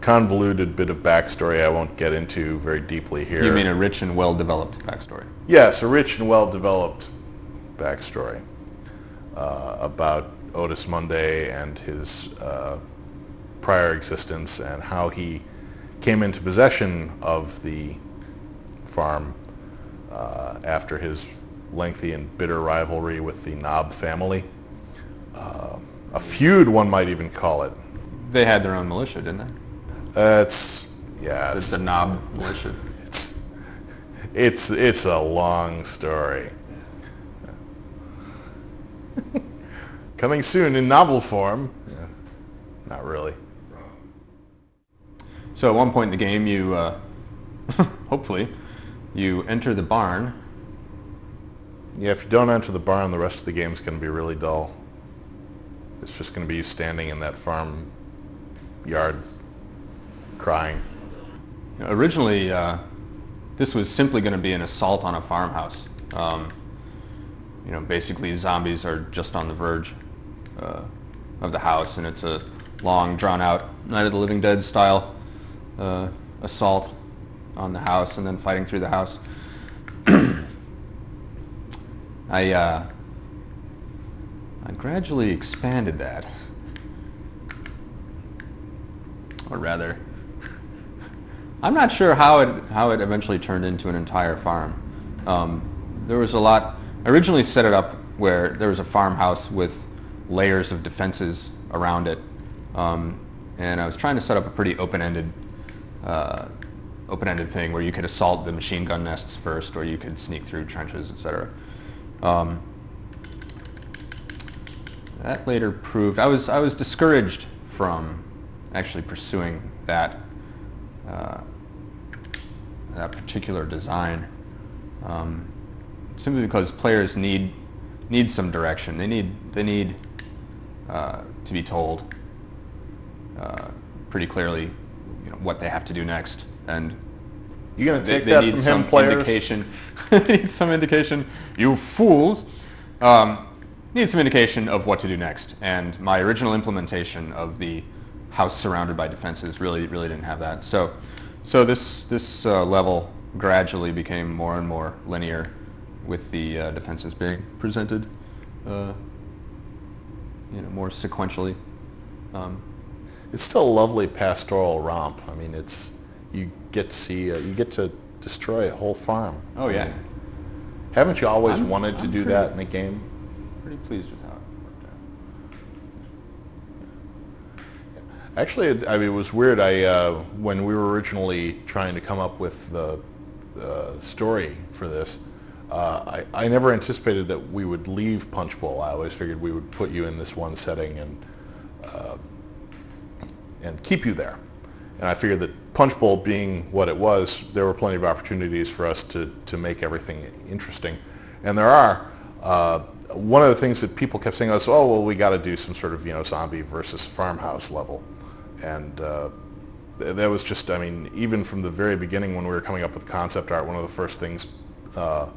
B: convoluted bit of backstory I won't get into very deeply here.
H: You mean a rich and well-developed backstory?
B: Yes, a rich and well-developed backstory uh, about Otis Monday and his uh, prior existence and how he came into possession of the farm uh, after his lengthy and bitter rivalry with the Knob family. Uh, a feud, one might even call it.
H: They had their own militia, didn't they?
B: Uh, it's yeah,
H: It's
B: it's,
H: the Knob militia.
B: it's it's it's a long story. (laughs) Coming soon in novel form. Yeah, not really.
H: So at one point in the game, you, uh, (laughs) hopefully, you enter the barn.
B: Yeah, if you don't enter the barn, the rest of the game's going to be really dull. It's just going to be you standing in that farm yard crying.
H: Originally, uh, this was simply going to be an assault on a farmhouse. Um, you know, basically zombies are just on the verge uh, of the house, and it's a long, drawn-out Night of the Living Dead style uh, assault on the house, and then fighting through the house. (clears throat) I uh, I gradually expanded that, or rather, I'm not sure how it how it eventually turned into an entire farm. Um, there was a lot. I originally set it up where there was a farmhouse with layers of defenses around it, um, and I was trying to set up a pretty open-ended uh, open-ended thing where you could assault the machine gun nests first, or you could sneak through trenches, etc. Um, that later proved I was I was discouraged from actually pursuing that uh, that particular design um, simply because players need need some direction. They need they need uh, to be told uh, pretty clearly you know, what they have to do next and
B: You going to take
H: they
B: that
H: need
B: from
H: some
B: him, players?
H: indication. (laughs) need some indication. You fools! Um, need some indication of what to do next. And my original implementation of the house surrounded by defenses really, really didn't have that. So, so this this uh, level gradually became more and more linear. with the uh, defenses being presented, uh, you know, more sequentially. Um,
B: It's still a lovely pastoral romp. I mean, it's you get to see uh, you get to destroy a whole farm.
H: oh yeah,
B: Haven't you always
H: I'm-
B: wanted to
H: I'm
B: do
H: pretty-
B: that in a game?
H: pretty pleased with how it worked out.
B: Actually, it, I mean, it was weird. I uh, when we were originally trying to come up with the uh, story for this, uh, I, I never anticipated that we would leave Punchbowl. I always figured we would put you in this one setting and uh, and keep you there. And I figured that Punchbowl being what it was, there were plenty of opportunities for us to, to make everything interesting. And there are. Uh, one of the things that people kept saying was, oh, well, we got to do some sort of, you know, zombie versus farmhouse level. And uh, th- that was just, I mean, even from the very beginning when we were coming up with concept art, one of the first things uh,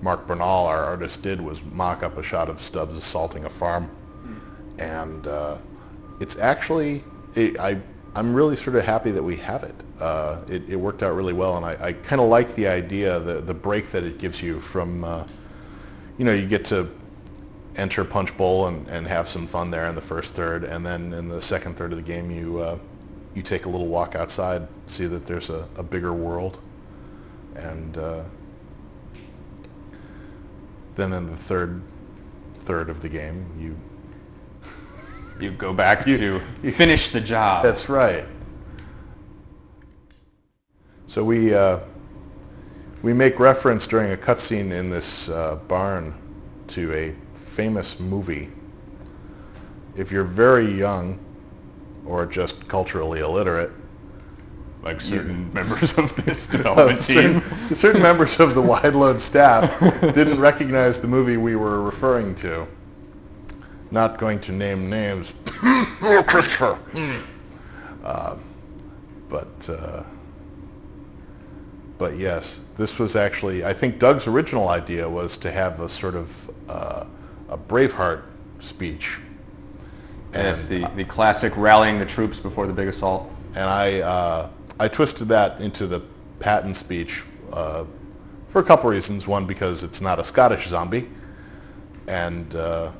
B: Mark Bernal, our artist, did was mock up a shot of Stubbs assaulting a farm. And uh, it's actually, it, I, I'm really sort of happy that we have it. Uh, it, it worked out really well, and I, I kind of like the idea, the, the break that it gives you from, uh, you know, you get to enter Punchbowl and, and have some fun there in the first third, and then in the second third of the game, you uh, you take a little walk outside, see that there's a, a bigger world, and uh, then in the third third of the game, you (laughs)
H: You go back
B: You-
H: to (laughs)
B: you-
H: finish the job.
B: That's right. So we uh, we make reference during a cutscene in this uh, barn to a famous movie. If you're very young or just culturally illiterate,
H: like certain (laughs) members of this (laughs) development
B: certain,
H: team.
B: certain members of the Wideload staff didn't recognize the movie we were referring to. Not going to name names. (coughs) oh, Christopher. Uh, but uh, but yes, this was actually. I think Doug's original idea was to have a sort of uh, a Braveheart speech,
H: Yes, the, the classic rallying the troops before the big assault.
B: and I uh, I twisted that into the Patton speech uh, for a couple reasons. One, because it's not a Scottish zombie, and uh,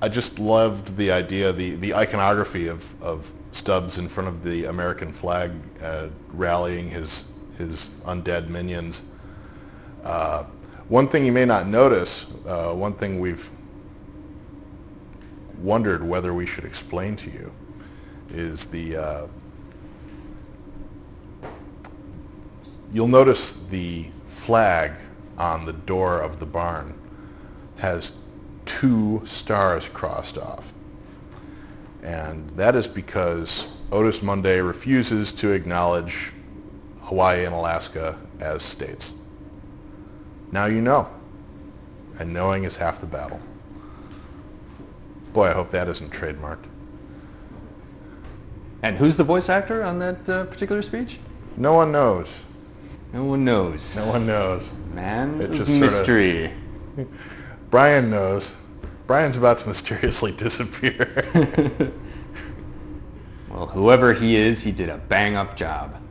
B: I just loved the idea, the, the iconography of, of Stubbs in front of the American flag, uh, rallying his his undead minions. Uh, one thing you may not notice, uh, one thing we've wondered whether we should explain to you, is the you'll notice the flag on the door of the barn has two stars crossed off. And that is because Otis Monday refuses to acknowledge Hawaii and Alaska as states. Now you know. And knowing is half the battle. Boy, I hope that isn't trademarked.
H: And who's the voice actor on that uh, particular speech?
B: No one knows.
H: No one knows.
B: No one knows.
H: Man
B: It
H: of
B: just
H: mystery. (laughs)
B: Brian knows. Brian's about to mysteriously (laughs) disappear. (laughs)
H: Well, whoever he is, he did a bang-up job.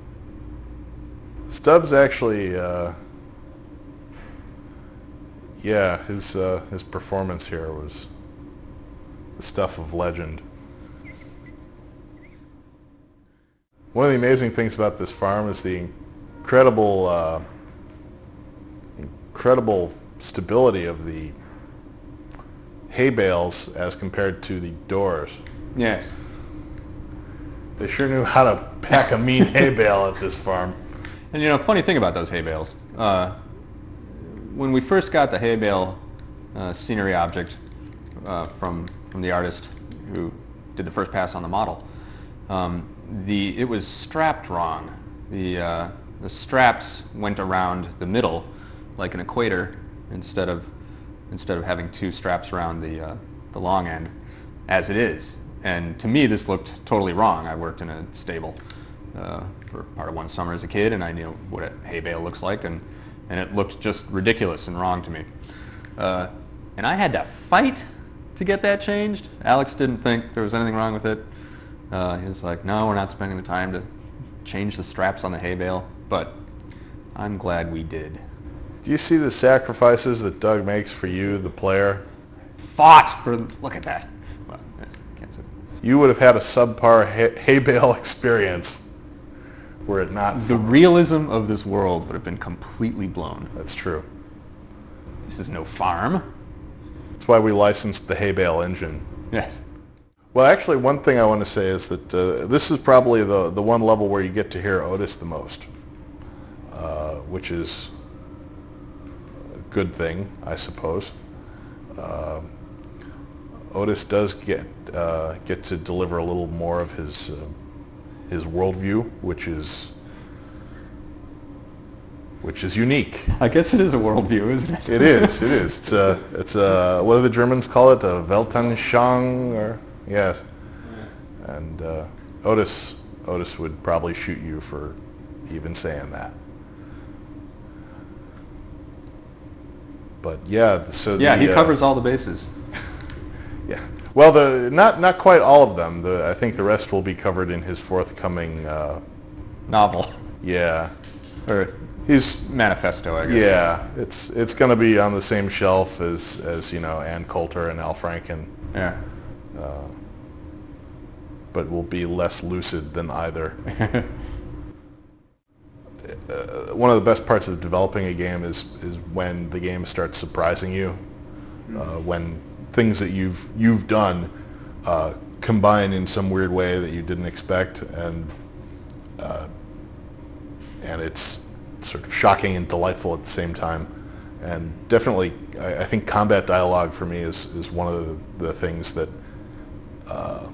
B: Stubbs actually, uh, yeah, his uh, his performance here was the stuff of legend. One of the amazing things about this farm is the incredible, uh, incredible stability of the hay bales as compared to the doors.
H: Yes.
B: They sure knew how to pack a mean hay (laughs) bale at this farm.
H: And you know, funny thing about those hay bales, uh, when we first got the hay bale uh, scenery object uh, from from the artist who did the first pass on the model, um, the it was strapped wrong. The uh, the straps went around the middle like an equator instead of instead of having two straps around the uh, the long end as it is. And to me, this looked totally wrong. I worked in a stable uh, for part of one summer as a kid, and I knew what a hay bale looks like, and, and it looked just ridiculous and wrong to me. Uh, and I had to fight to get that changed. Alex didn't think there was anything wrong with it. Uh, he was like, no, we're not spending the time to change the straps on the hay bale, but I'm glad we did.
B: Do you see the sacrifices that Doug makes for you, the player?
H: Fought for, look at that. Well, can't say.
B: You would have had a subpar hay, hay bale (laughs) experience were it not
H: The realism of this world would have been completely blown.
B: That's true.
H: This is no farm.
B: That's why we licensed the hay bale engine.
H: Yes.
B: Well, actually, one thing I want to say is that uh, this is probably the, the one level where you get to hear Otis the most, uh, which is a good thing, I suppose. Um, Otis does get uh, get to deliver a little more of his uh, his worldview, which is which is unique.
H: I guess it is a worldview, isn't it?
B: It is. It is. It's a. It's a. What do the Germans call it? A Weltanschauung, or yes. And uh, Otis. Otis would probably shoot you for even saying that. But yeah. So
H: Yeah,
B: the,
H: he
B: uh,
H: covers all the bases. (laughs)
B: Yeah. Well, the not not quite all of them. The I think the rest will be covered in his forthcoming. Uh,
H: Novel.
B: yeah.
H: Or
B: his
H: manifesto, I guess.
B: yeah. It's it's going to be on the same shelf as as you know Ann Coulter and Al Franken.
H: Yeah.
B: but will be less lucid than either. (laughs) uh, one of the best parts of developing a game is is when the game starts surprising you, uh, when things that you've you've done uh, combine in some weird way that you didn't expect, and uh, and it's sort of shocking and delightful at the same time. And definitely, I, I think combat dialogue for me is, is one of the, the things that uh,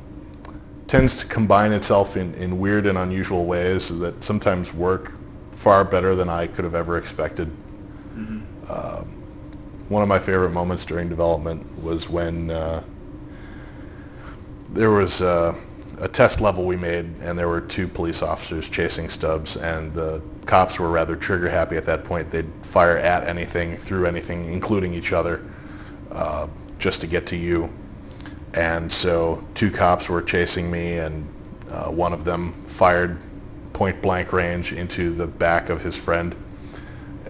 B: tends to combine itself in, in weird and unusual ways that sometimes work far better than I could have ever expected. Um, one of my favorite moments during development was when uh, there was uh, a test level we made and there were two police officers chasing Stubbs and the cops were rather trigger happy at that point. They'd fire at anything, through anything, including each other, uh, just to get to you. And so two cops were chasing me and uh, one of them fired point blank range into the back of his friend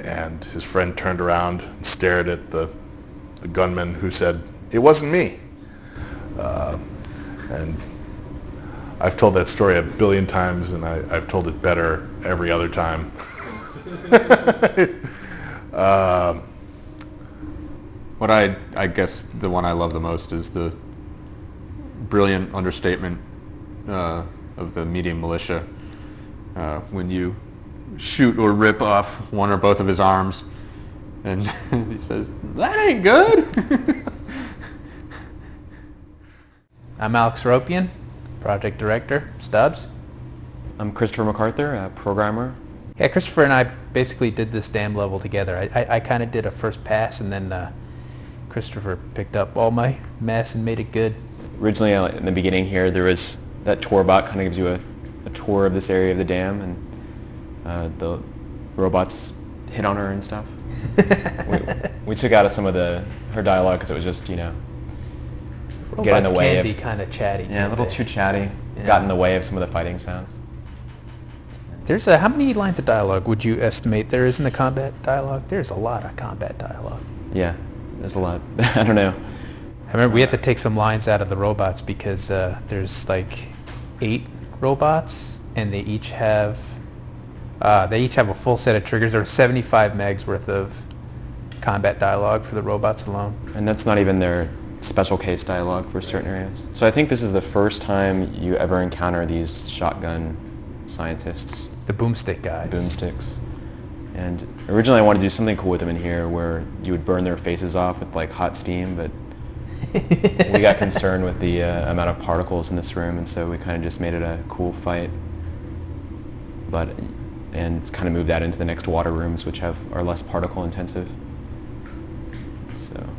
B: and his friend turned around and stared at the, the gunman who said, it wasn't me. Uh, and I've told that story a billion times and I, I've told it better every other time. (laughs) um,
H: What I, I guess the one I love the most is the brilliant understatement uh, of the medium militia uh, when you shoot or rip off one or both of his arms and (laughs) he says, that ain't good. (laughs)
A: I'm Alex Seropian, project director, Stubbs.
I: I'm Christopher MacArthur, a programmer.
A: Yeah, Christopher and I basically did this dam level together. I, I, I kind of did a first pass and then uh, Christopher picked up all my mess and made it good.
I: Originally, uh, in the beginning here, there was that tour bot kind of gives you a, a tour of this area of the dam, and uh, the robots hit on her and stuff. we, (laughs) we took out of some of the her dialogue because it was just you know
A: Robots
I: get in the way
A: can
I: of
A: be kind of chatty.
I: yeah a little
A: they?
I: too chatty.
A: Yeah.
I: Got in the way of some of the fighting sounds.
A: There's a, how many lines of dialogue would you estimate there is in the combat dialogue? There's a lot of combat dialogue.
I: Yeah, there's a lot. (laughs) I don't know.
A: I remember we had to take some lines out of the robots because uh, there's like eight robots and they each have uh, they each have a full set of triggers. There's 75 megs worth of combat dialogue for the robots alone.
I: And that's not even their special case dialogue for certain areas. So I think this is the first time you ever encounter these shotgun scientists,
A: The boomstick guys.
I: boomsticks. And originally I wanted to do something cool with them in here where you would burn their faces off with like hot steam, but (laughs) we got concerned with the uh, amount of particles in this room and so we kind of just made it a cool fight. But, and kind of moved that into the next water rooms which have, are less particle intensive. So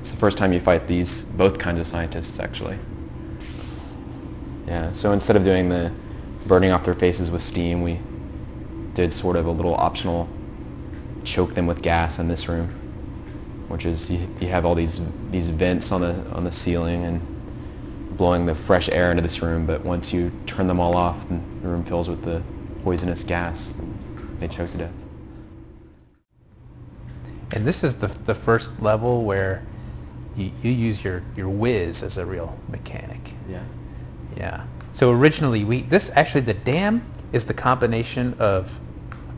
I: it's the first time you fight these, both kinds of scientists actually. Yeah, so instead of doing the burning off their faces with steam, we did sort of a little optional choke them with gas in this room, which is you, you have all these these vents on the on the ceiling and blowing the fresh air into this room, but once you turn them all off, the room fills with the poisonous gas. And they choke to death.
A: And this is the, the first level where you, you use your, your whiz as a real mechanic.
I: Yeah.
A: Yeah. So originally we this actually the dam is the combination of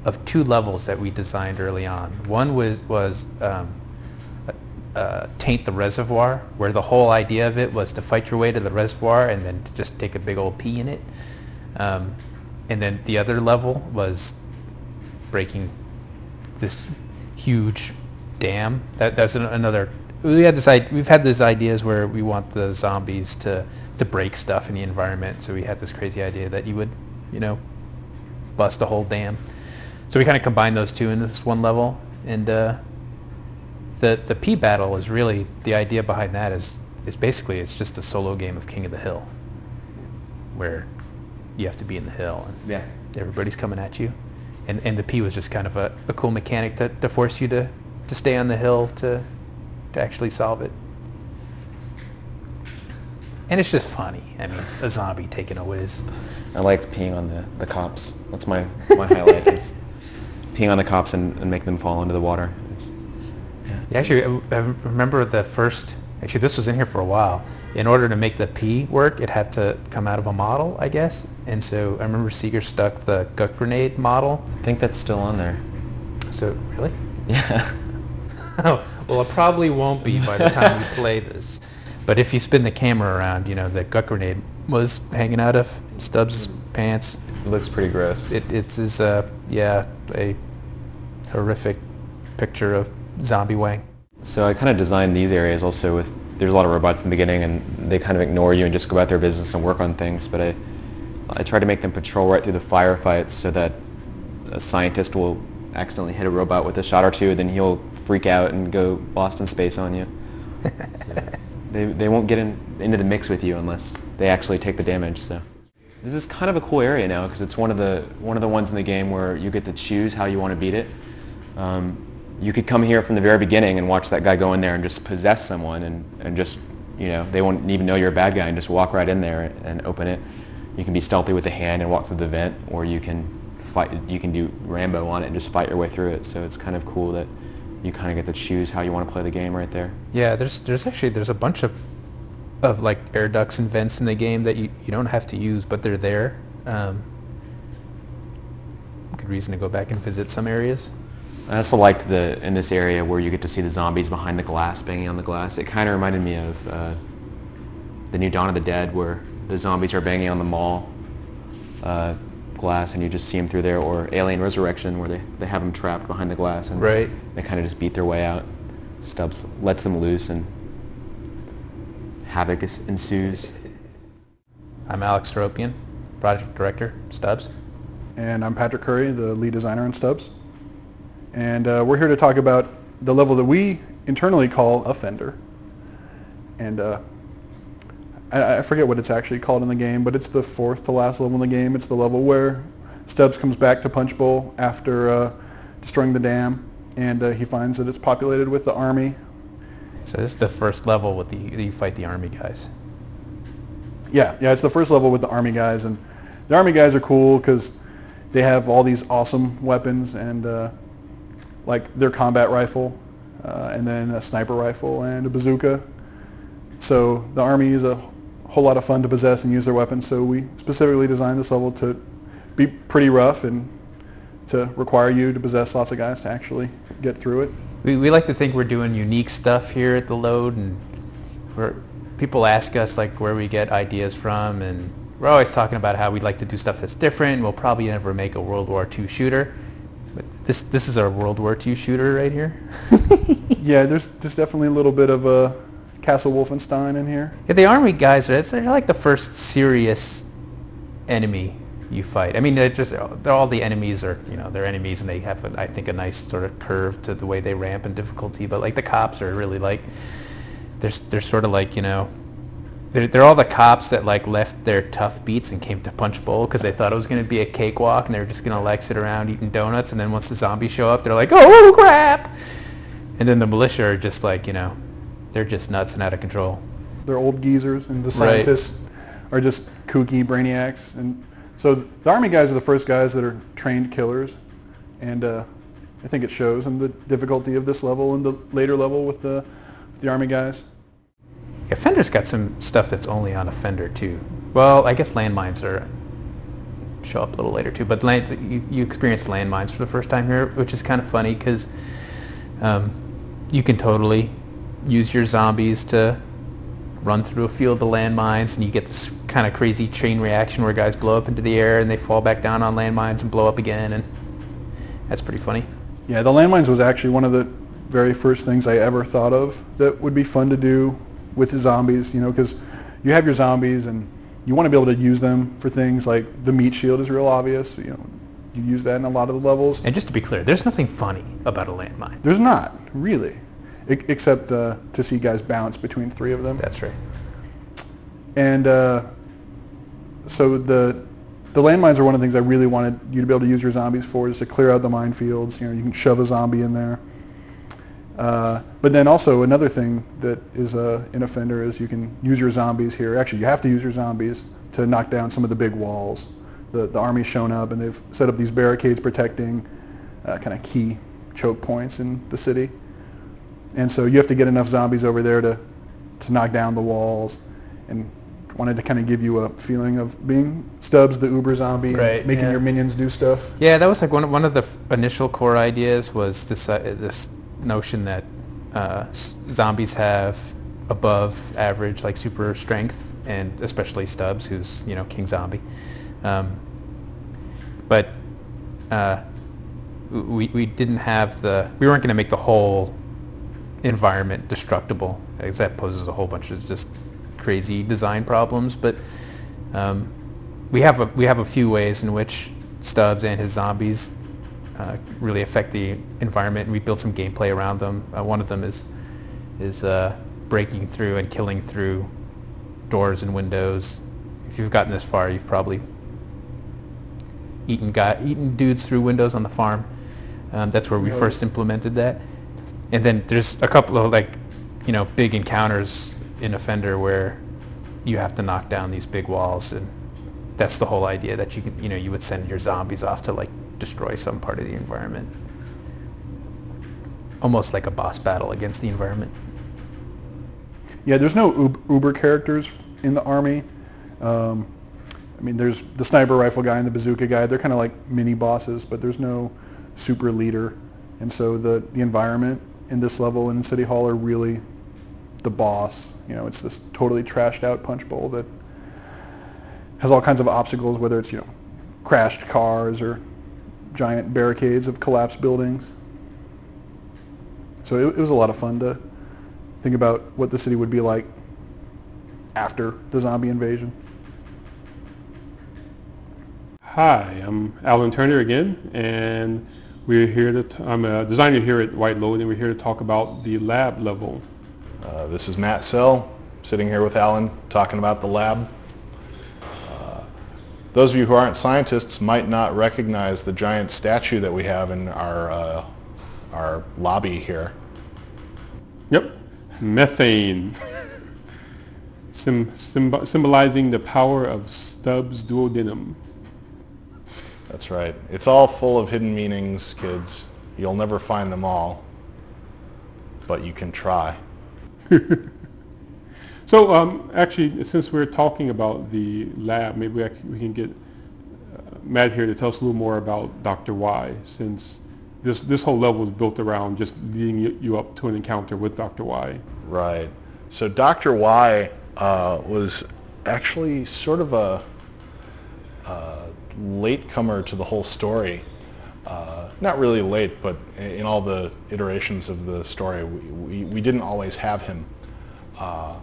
A: of two levels that we designed early on. One was was um, uh, taint the reservoir, where the whole idea of it was to fight your way to the reservoir and then just take a big old pee in it. Um, and then the other level was breaking this huge dam. That that's an, another. We had this. We've had these ideas where we want the zombies to to break stuff in the environment. So we had this crazy idea that you would, you know, bust a whole dam. So we kind of combined those two into this one level, and uh, the the pee battle is really the idea behind that is is basically it's just a solo game of King of the Hill, where you have to be in the hill and
I: Yeah.
A: everybody's coming at you, and and the pee was just kind of a, a cool mechanic to, to force you to to stay on the hill to to actually solve it. And it's just funny. I mean, a zombie taking a whiz.
I: I liked peeing on the, the cops. That's my, my highlight is (laughs) peeing on the cops and, and making them fall into the water.
A: Actually, I remember the first. Actually, this was in here for a while. In order to make the pee work, it had to come out of a model, I guess. And so I remember Seeger stuck the gut grenade model.
I: I think that's still on there.
A: So really? (laughs)
I: Yeah.
A: Oh, well, it probably won't be by the time we (laughs) play this. But if you spin the camera around, you know, the gut grenade was hanging out of Stubbs' pants.
I: It looks pretty gross.
A: It, it's is, uh, yeah, a horrific picture of zombie way.
I: So I kind of designed these areas also with, there's a lot of robots in the beginning and they kind of ignore you and just go about their business and work on things. But I, I try to make them patrol right through the firefights so that a scientist will accidentally hit a robot with a shot or two, then he'll freak out and go lost in space on you. (laughs) they, they won't get in, into the mix with you unless they actually take the damage. So this is kind of a cool area now because it's one of the one of the ones in the game where you get to choose how you want to beat it. Um, you could come here from the very beginning and watch that guy go in there and just possess someone and, and just you know they won't even know you're a bad guy and just walk right in there and open it. You can be stealthy with the hand and walk through the vent, or you can fight. You can do Rambo on it and just fight your way through it. So it's kind of cool that you kind of get to choose how you want to play the game right there.
A: Yeah, there's there's actually there's a bunch of of like air ducts and vents in the game that you, you don't have to use, but they're there. Um, good reason to go back and visit some areas.
I: I also liked the in this area where you get to see the zombies behind the glass, banging on the glass. It kind of reminded me of uh, the new Dawn of the Dead, where the zombies are banging on the mall uh, glass, and you just see them through there, or Alien Resurrection, where they, they have them trapped behind the glass, and
A: Right.
I: they kind of just beat their way out. Stubbs lets them loose, and havoc is- ensues.
A: I'm Alex Seropian, project director, Stubbs.
C: And I'm Patrick Curry, the lead designer on Stubbs. And uh, we're here to talk about the level that we internally call Offender. And uh, I, I forget what it's actually called in the game, but it's the fourth to last level in the game. It's the level where Stubbs comes back to Punchbowl after uh, destroying the dam, and uh, he finds that it's populated with the army.
A: So this is the first level with the you fight the army guys.
C: Yeah, yeah, it's the first level with the army guys, and the army guys are cool because they have all these awesome weapons and uh, like their combat rifle, uh, and then a sniper rifle and a bazooka. So the army is a whole lot of fun to possess and use their weapons. So we specifically designed this level to be pretty rough and to require you to possess lots of guys to actually get through it.
A: We, we like to think we're doing unique stuff here at the load, and we're, people ask us like where we get ideas from, and we're always talking about how we'd like to do stuff that's different. and We'll probably never make a World War II shooter, but this this is our World War II shooter right here. (laughs)
C: Yeah, there's there's definitely a little bit of a Castle Wolfenstein in here.
A: Yeah, the army guys are they're like the first serious enemy you fight. I mean, they're just they're all the enemies are you know they're enemies and they have a, I think a nice sort of curve to the way they ramp in difficulty. But like the cops are really like they're they're sort of like you know they're they're all the cops that like left their tough beats and came to Punchbowl because they thought it was going to be a cakewalk and they were just going to like sit around eating donuts and then once the zombies show up they're like oh crap and then the militia are just like you know they're just nuts and out of control.
C: They're old geezers, and the
A: Right.
C: scientists are just kooky brainiacs. And so the army guys are the first guys that are trained killers, and uh, I think it shows in the difficulty of this level and the later level with the, with the army guys.
A: Offender's got some stuff that's only on Offender too. Well, I guess landmines are show up a little later too, but land, you, you experience landmines for the first time here, which is kind of funny because um, you can totally use your zombies to run through a field of landmines and you get this kind of crazy chain reaction where guys blow up into the air and they fall back down on landmines and blow up again and that's pretty funny.
C: Yeah, the landmines was actually one of the very first things I ever thought of that would be fun to do with the zombies, you know, because you have your zombies and you want to be able to use them for things like the meat shield is real obvious, you know, you use that in a lot of the levels.
A: And just to be clear, there's nothing funny about a landmine.
C: There's not, really, e- except uh, to see guys bounce between three of them.
A: That's right.
C: And uh, so the the landmines are one of the things I really wanted you to be able to use your zombies for, is to clear out the minefields. You know, you can shove a zombie in there. Uh, but then also another thing that is uh, an offender is you can use your zombies here. Actually, you have to use your zombies to knock down some of the big walls. The, the army's shown up and they've set up these barricades protecting uh, kind of key choke points in the city. And so you have to get enough zombies over there to, to knock down the walls and wanted to kind of give you a feeling of being Stubbs the Uber zombie
A: Right,
C: making
A: yeah.
C: your minions do stuff.
A: Yeah, that was like one of, one of the f- initial core ideas was this uh, this notion that uh, zombies have above average like super strength, and especially Stubbs, who's you know King Zombie. Um, but uh, we we didn't have the we weren't going to make the whole environment destructible, as that poses a whole bunch of just crazy design problems. But um, we have a we have a few ways in which Stubbs and his zombies uh, really affect the environment, and we built some gameplay around them. Uh, one of them is is uh, breaking through and killing through doors and windows. If you've gotten this far, you've probably eaten guy, eaten dudes through windows on the farm. Um, that's where we first implemented that. And then there's a couple of like, you know, big encounters in Offender where you have to knock down these big walls, and that's the whole idea that you can, you know, you would send your zombies off to like destroy some part of the environment. Almost like a boss battle against the environment.
C: Yeah, there's no Ub- Uber characters in the army. Um, I mean, there's the sniper rifle guy and the bazooka guy. They're kind of like mini bosses, but there's no super leader. And so the, the environment in this level in City Hall are really the boss. You know, it's this totally trashed out Punchbowl that has all kinds of obstacles, whether it's, you know, crashed cars or giant barricades of collapsed buildings. So it, it was a lot of fun to think about what the city would be like after the zombie invasion.
D: Hi, I'm Alan Turner again, and we're here to. T- I'm a designer here at Wideload, and we're here to talk about the lab level.
B: Uh, this is Matt Soell, sitting here with Alan, talking about the lab. Those of you who aren't scientists might not recognize the giant statue that we have in our, uh, our lobby here.
D: Yep, methane, Sym- symb- symbolizing the power of Stubbs duodenum.
B: That's right. It's all full of hidden meanings, kids. You'll never find them all, but you can try. (laughs)
D: So um, actually, since we're talking about the lab, maybe we can get uh, Matt here to tell us a little more about Dr. Y, since this this whole level is built around just leading you, you up to an encounter with Dr. Y.
B: Right. So Dr. Y uh, was actually sort of a, uh latecomer to the whole story. Uh, not really late, but in all the iterations of the story, we, we, we didn't always have him. Uh,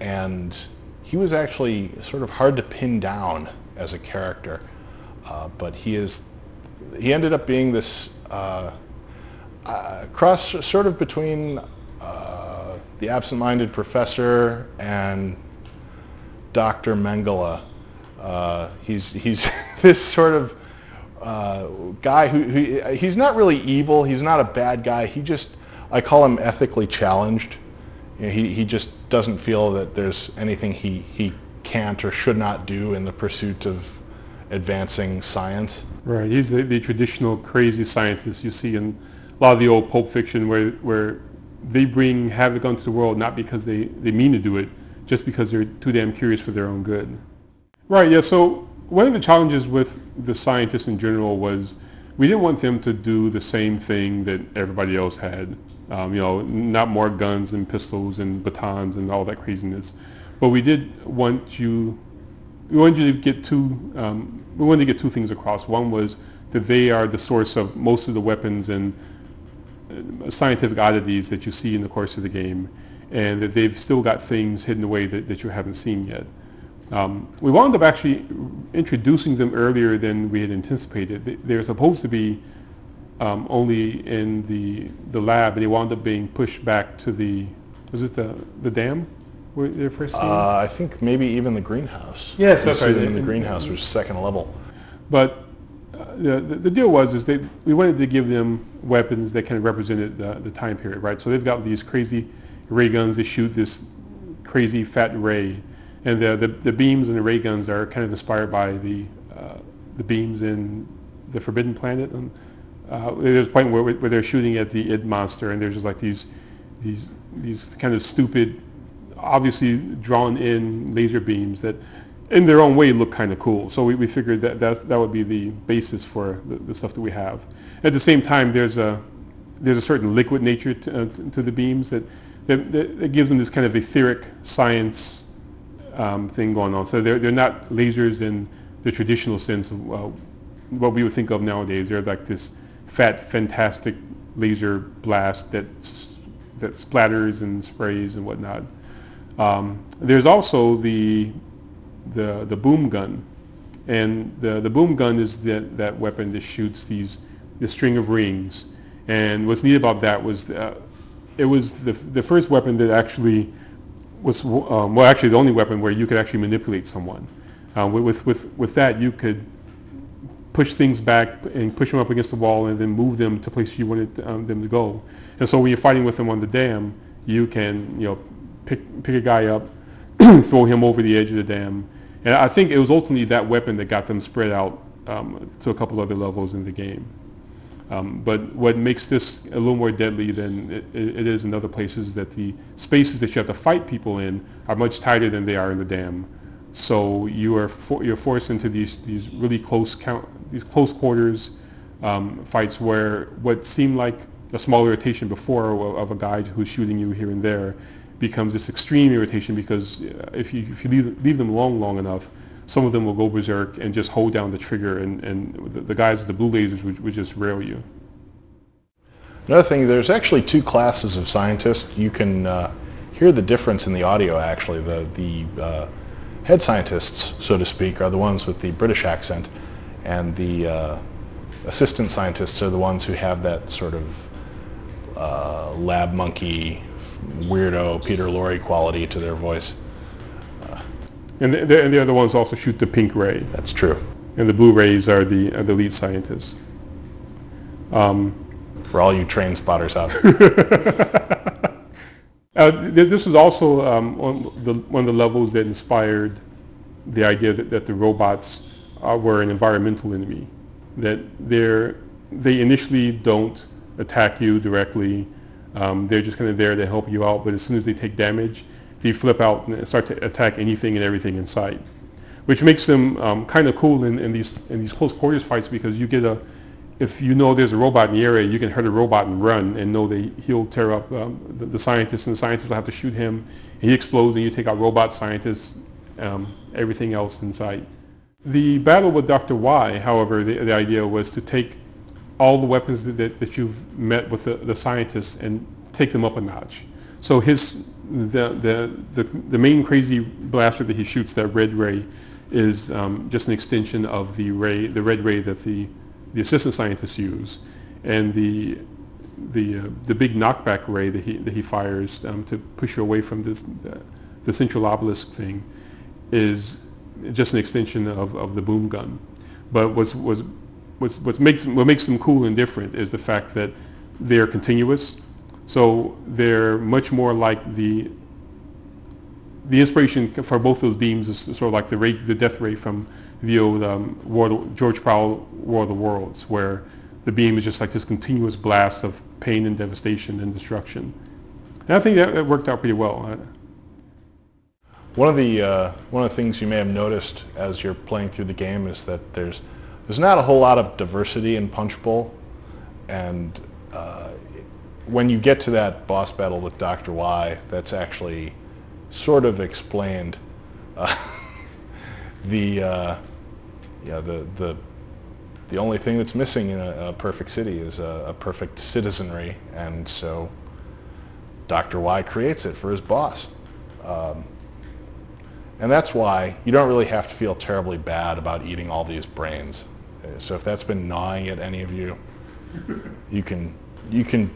B: and he was actually sort of hard to pin down as a character. Uh, but he is, he ended up being this uh, uh, cross sort of between uh, the absent-minded professor and Dr. Mengele. Uh, he's he's (laughs) this sort of uh, guy who, who he's not really evil. He's not a bad guy. He just I call him ethically challenged. You know, he he just doesn't feel that there's anything he he can't or should not do in the pursuit of advancing science.
D: Right. He's the, the traditional crazy scientist you see in a lot of the old Pulp Fiction where where they bring havoc onto the world not because they, they mean to do it, just because they're too damn curious for their own good. Right, yeah, so one of the challenges with the scientists in general was we didn't want them to do the same thing that everybody else had. Um, you know, not more guns and pistols and batons and all that craziness. But we did want you, we wanted you to get two, um, we wanted to get two things across. One was that they are the source of most of the weapons and uh, scientific oddities that you see in the course of the game and that they've still got things hidden away that, that you haven't seen yet. Um, we wound up actually introducing them earlier than we had anticipated. They're supposed to be um, only in the the lab, and they wound up being pushed back to the was it the the dam where they're first seen?
B: Uh, I think maybe even the greenhouse.
D: Yes,
B: You
D: that's
B: see
D: right.
B: them in the greenhouse, which is second level.
D: But uh, the, the deal was is that we wanted to give them weapons that kind of represented the, the time period, right? So they've got these crazy ray guns that shoot this crazy fat ray, and the, the, the beams and the ray guns are kind of inspired by the uh, the beams in the Forbidden Planet. And uh, there's a point where, where they're shooting at the id monster, and there's just like these these these kind of stupid, obviously drawn in laser beams that in their own way look kind of cool. So we, we figured that that, that would be the basis for the, the stuff that we have. At the same time, there's a there's a certain liquid nature to, uh, to, the beams that, that, that that gives them this kind of etheric science um, thing going on. So they're, they're not lasers in the traditional sense of uh, what we would think of nowadays. They're like this fat, fantastic laser blast that, that splatters and sprays and whatnot. Um, there's also the, the, the boom gun. And the, the boom gun is that, that weapon that shoots these, the string of rings. And what's neat about that was uh, it was the, the first weapon that actually was, um, well, actually the only weapon where you could actually manipulate someone. Uh, with, with, with that, you could push things back and push them up against the wall and then move them to places you wanted um, them to go. And so when you're fighting with them on the dam, you can, you know, pick, pick a guy up, (clears throat) throw him over the edge of the dam. And I think it was ultimately that weapon that got them spread out um, to a couple other levels in the game. Um, but what makes this a little more deadly than it, it is in other places is that the spaces that you have to fight people in are much tighter than they are in the dam. So you are you're forced into these these really close count these close quarters um, fights where what seemed like a small irritation before of, a guy who's shooting you here and there becomes this extreme irritation because uh, if you if you leave, leave them alone long enough, some of them will go berserk and just hold down the trigger, and, and the, the guys with the blue lasers would, would just rail you.
B: Another thing, there's actually two classes of scientists. You can uh, hear the difference in the audio actually. The, the uh, head scientists, so to speak, are the ones with the British accent, and the uh, assistant scientists are the ones who have that sort of uh, lab monkey, weirdo Peter Lorre quality to their voice.
D: And the, the, and the other ones also shoot the pink ray,
B: That's true.
D: and the blue rays are the are the lead scientists. Um,
B: For all you train spotters out. (laughs)
D: Uh, th- this was also um, on the, one of the levels that inspired the idea that, that the robots were an environmental enemy. That they're, they initially don't attack you directly. Um, they're just kind of there to help you out. But as soon as they take damage, they flip out and start to attack anything and everything in sight. Which makes them um, kind of cool in, in, these, in these close quarters fights because you get a, if you know there's a robot in the area, you can hurt a robot and run and know that he'll tear up um, the, the scientist, and the scientist will have to shoot him. He explodes, and you take out robot scientists, um, everything else in sight. The battle with Dr. Y, however, the, the idea was to take all the weapons that, that, you've met with the, the scientists and take them up a notch. So his the, the, the, the main crazy blaster that he shoots, that red ray, is um, just an extension of the ray, the red ray that the the assistant scientists use, and the the uh, the big knockback ray that he that he fires um, to push you away from this the central obelisk thing is just an extension of, of the boom gun. But what's was what's, what makes what makes them cool and different is the fact that they're continuous. So they're much more like the the inspiration for both those beams is sort of like the ray, the death ray from the old um, War George Pal War of the Worlds, where the beam is just like this continuous blast of pain and devastation and destruction. And I think that, that worked out pretty well.
B: One of the uh, one of the things you may have noticed as you're playing through the game is that there's there's not a whole lot of diversity in Punchbowl, and uh, when you get to that boss battle with Dr. Y, that's actually sort of explained. Uh, (laughs) the uh, yeah the the the only thing that's missing in a, a perfect city is a, a perfect citizenry, and so Dr. Y creates it for his boss. Um, and that's why you don't really have to feel terribly bad about eating all these brains. So if that's been gnawing at any of you, you can you can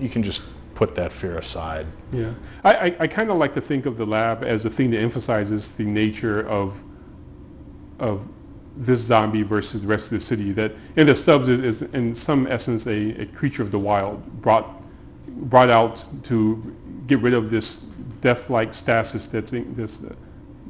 B: you can just put that fear aside.
D: Yeah, I, I, I kind of like to think of the lab as a thing that emphasizes the nature of of this zombie versus the rest of the city. That in the Stubbs is, is in some essence a, a creature of the wild brought brought out to get rid of this death-like stasis that's in, this uh,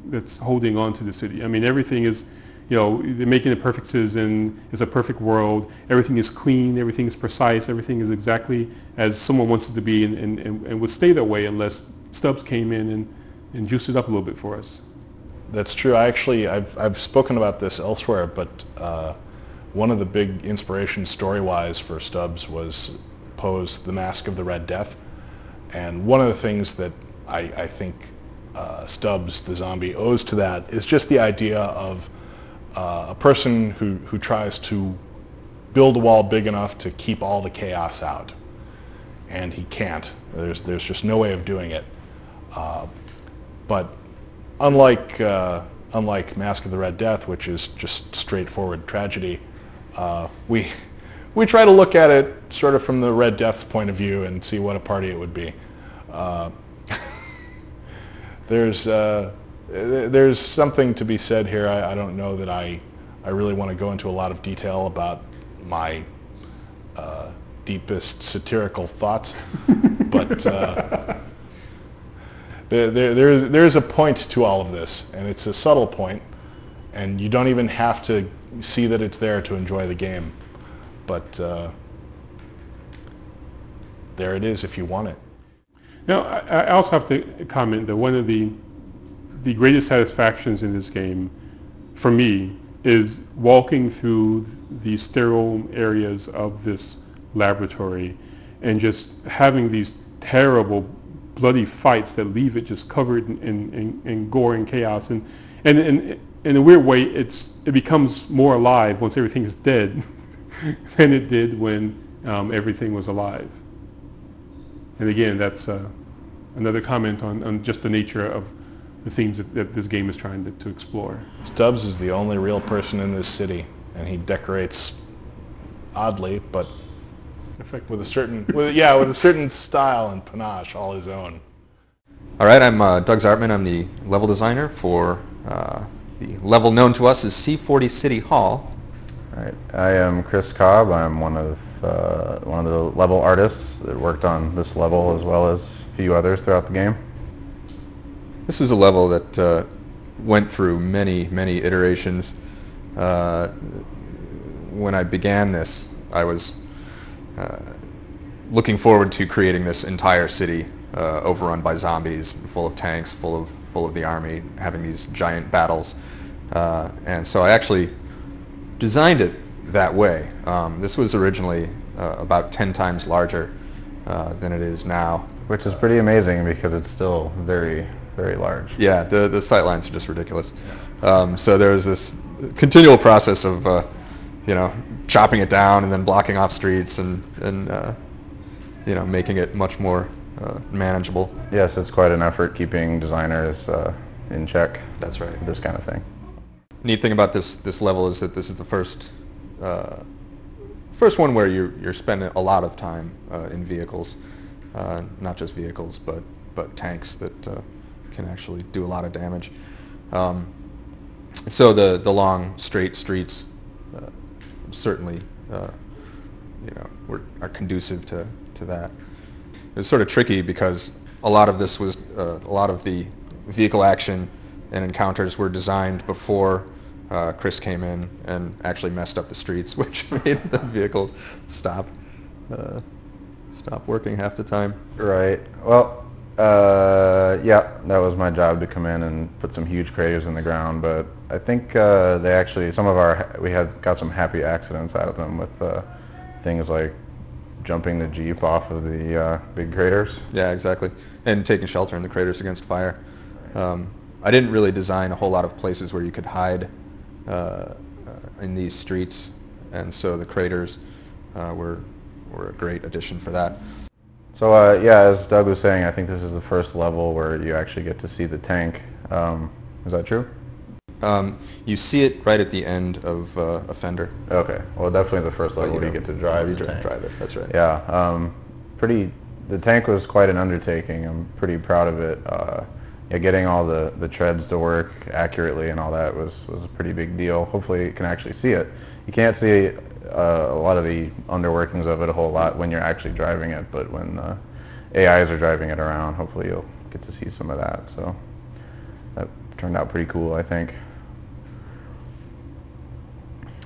D: that's holding on to the city. I mean, everything is, you know, they're making a perfect citizen. It's a perfect world. Everything is clean. Everything is precise. Everything is exactly as someone wants it to be, and, and, and, and would stay that way unless Stubbs came in and, and juiced it up a little bit for us.
B: That's true. I actually, I've, I've spoken about this elsewhere, but uh, one of the big inspirations story-wise for Stubbs was Poe's The Mask of the Red Death. And one of the things that I, I think uh, Stubbs, the zombie, owes to that is just the idea of uh, a person who, who tries to build a wall big enough to keep all the chaos out. And he can't. There's, there's just no way of doing it. Uh, but unlike uh, unlike Mask of the Red Death, which is just straightforward tragedy, uh, we we try to look at it sort of from the Red Death's point of view and see what a party it would be. There's uh, there's something to be said here. I, I don't know that I I really want to go into a lot of detail about my uh, deepest satirical thoughts, (laughs) but. Uh, there, there, there, is, there is a point to all of this, and it's a subtle point, and you don't even have to see that it's there to enjoy the game. But uh, there it is if you want it.
D: Now, I, I also have to comment that one of the the greatest satisfactions in this game, for me, is walking through the sterile areas of this laboratory and just having these terrible bloody fights that leave it just covered in, in, in, gore and chaos. And, and, and in a weird way, it's, it becomes more alive once everything is dead (laughs) than it did when um, everything was alive. And again, that's uh, another comment on, on just the nature of the themes that, that this game is trying to, to explore.
B: Stubbs is the only real person in this city, and he decorates oddly, but
D: Effective.
B: with a certain, with, yeah, with a certain style and panache all his own.
H: All right, I'm uh, Doug Zartman. I'm the level designer for uh, the level known to us as C40 City Hall.
G: All right. I am Chris Cobb. I'm one of uh, one of the level artists that worked on this level as well as a few others throughout the game.
H: This was a level that uh, went through many, many iterations. Uh, when I began this, I was uh, looking forward to creating this entire city uh, overrun by zombies, full of tanks, full of full of the army, having these giant battles. Uh, and so I actually designed it that way. Um, this was originally uh, about 10 times larger uh, than it is now.
G: Which is pretty amazing because it's still very, very large.
H: Yeah, the, the sight lines are just ridiculous. Um, so there was this continual process of, uh, you know, chopping it down and then blocking off streets and, and uh, you know, making it much more uh, manageable.
G: Yes, it's quite an effort keeping designers uh, in check.
H: That's right.
G: This kind of thing.
H: Neat thing about this this level is that this is the first uh, first one where you're you're spending a lot of time uh, in vehicles, uh, not just vehicles, but but tanks that uh, can actually do a lot of damage. Um, so the the long straight streets uh, certainly uh, you know were, are conducive to to that. It was sort of tricky because a lot of this was a lot of the vehicle action and encounters were designed before uh, Chris came in and actually messed up the streets, (laughs) which made the vehicles stop uh, stop working half the time.
G: Right. Well, uh, yeah, that was my job to come in and put some huge craters in the ground. But I think uh, they actually some of our we had got some happy accidents out of them with uh, things like jumping the jeep off of the uh, big craters.
H: Yeah, exactly. And taking shelter in the craters against fire. Um, I didn't really design a whole lot of places where you could hide uh, in these streets, and so the craters uh, were were a great addition for that.
G: So uh, yeah, as Doug was saying, I think this is the first level where you actually get to see the tank. Um, is that true?
H: Um, you see it right at the end of uh, Offender.
G: Okay. Well, definitely the first level where you get to drive.
H: you
G: the
H: drive,
G: tank.
H: drive it. That's right.
G: Yeah. Um, pretty. The tank was quite an undertaking. I'm pretty proud of it. Uh, yeah, getting all the, the treads to work accurately and all that was, was a pretty big deal. Hopefully you can actually see it. You can't see uh, a lot of the underworkings of it a whole lot when you're actually driving it, but when the AIs are driving it around, hopefully you'll get to see some of that. So that turned out pretty cool, I think.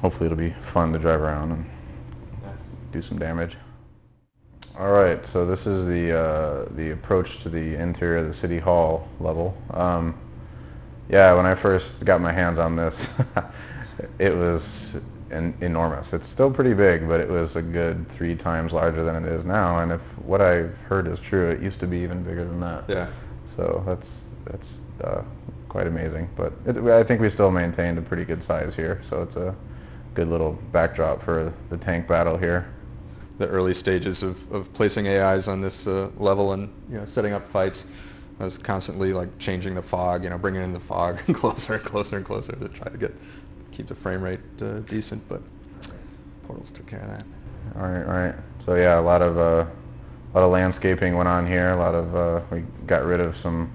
G: Hopefully it'll be fun to drive around and do some damage. All right, so this is the uh, the approach to the interior of the city hall level. Um, yeah, when I first got my hands on this, (laughs) it was en- enormous. It's still pretty big, but it was a good three times larger than it is now. And if what I've heard is true, it used to be even bigger than that.
H: Yeah.
G: So that's that's uh, quite amazing. But it, I think we still maintained a pretty good size here. So it's a good little backdrop for the tank battle here.
H: The early stages of, of placing AIs on this uh, level and you know setting up fights. I was constantly like changing the fog, you know, bringing in the fog (laughs) closer and closer and closer to try to get keep the frame rate uh, decent. But Portals took care of that.
G: All right, all right. So yeah, a lot of uh, a lot of landscaping went on here. A lot of uh, we got rid of some.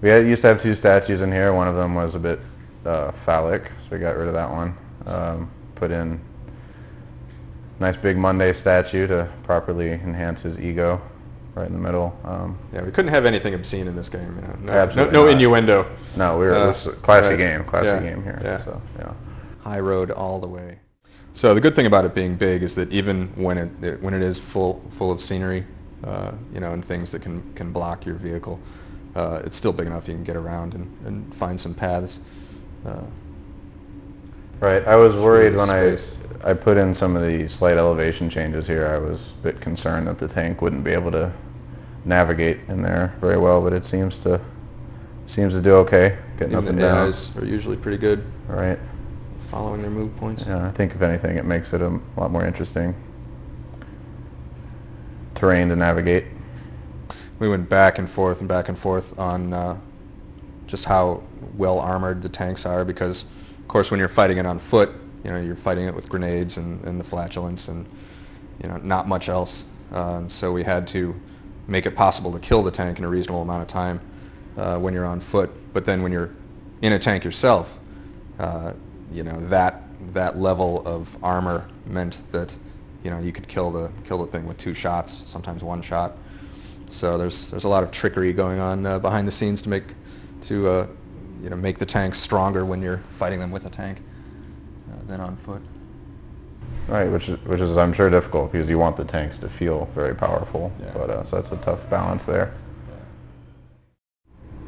G: We had, used to have two statues in here. One of them was a bit uh, phallic, so we got rid of that one. Um, put in nice big Monday statue to properly enhance his ego, right in the middle. Um,
H: Yeah, we couldn't have anything obscene in this game. You know, no, no,
G: Absolutely
H: no
G: not.
H: innuendo.
G: no, we were
H: Uh,
G: this a classy
H: right.
G: game, classy
H: Yeah,
G: game here.
H: yeah.
G: So yeah.
H: High road all the way. So the good thing about it being big is that even when it, it when it is full full of scenery, uh, you know, and things that can can block your vehicle, uh, it's still big enough you can get around and, and find some paths. Uh,
G: Right. I was worried when
H: space.
G: I put in some of the slight elevation changes here. I was a bit concerned that the tank wouldn't be able to navigate in there very well, but it seems to seems to do okay getting
H: even
G: up and down.
H: AIs are usually pretty good
G: Right.
H: following their move points.
G: Yeah. I think if anything, it makes it a lot more interesting terrain to navigate.
H: we went back and forth and back and forth on uh, just how well armored the tanks are because, of course, when you're fighting it on foot, you know, you're fighting it with grenades and, and the flatulence and, you know, not much else. Uh, and so we had to make it possible to kill the tank in a reasonable amount of time uh, when you're on foot. But then when you're in a tank yourself, uh, you know, that that level of armor meant that, you know, you could kill the kill the thing with two shots, sometimes one shot. So there's there's a lot of trickery going on uh, behind the scenes to make to uh, you know make the tanks stronger when you're fighting them with a tank than on foot.
G: Right, which is, which is I'm sure difficult because you want the tanks to feel very powerful.
H: Yeah.
G: But uh, so that's a tough balance there.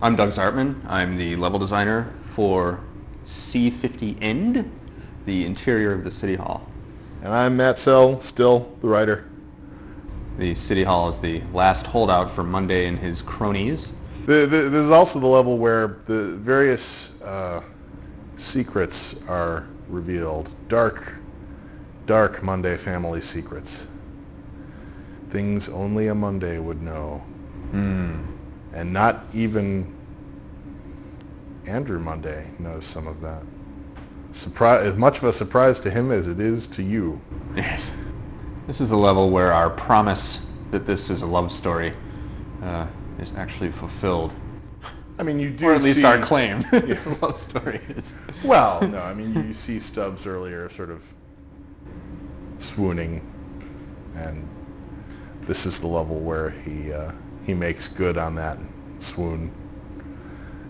H: I'm Doug Zartman. I'm the level designer for C50 End, the interior of the City Hall.
B: And I'm Matt Soell, still the writer.
H: The City Hall is the last holdout for Monday and his cronies.
B: The, the, this is also the level where the various uh, secrets are revealed. Dark, dark Monday family secrets. Things only a Monday would know. And not even Andrew Monday knows some of that. Surprise, as much of a surprise to him as it is to you.
H: Yes. This is a level where our promise that this is a love story uh, is actually fulfilled.
B: I mean, you do
H: Or at least
B: see-
H: our claim (laughs) (laughs) the love story is.
B: Well, no, I mean, you see Stubbs earlier sort of swooning, and this is the level where he uh, he makes good on that swoon.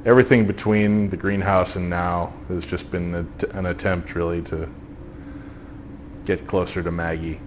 B: everything between the greenhouse and now has just been a, an attempt really to get closer to Maggie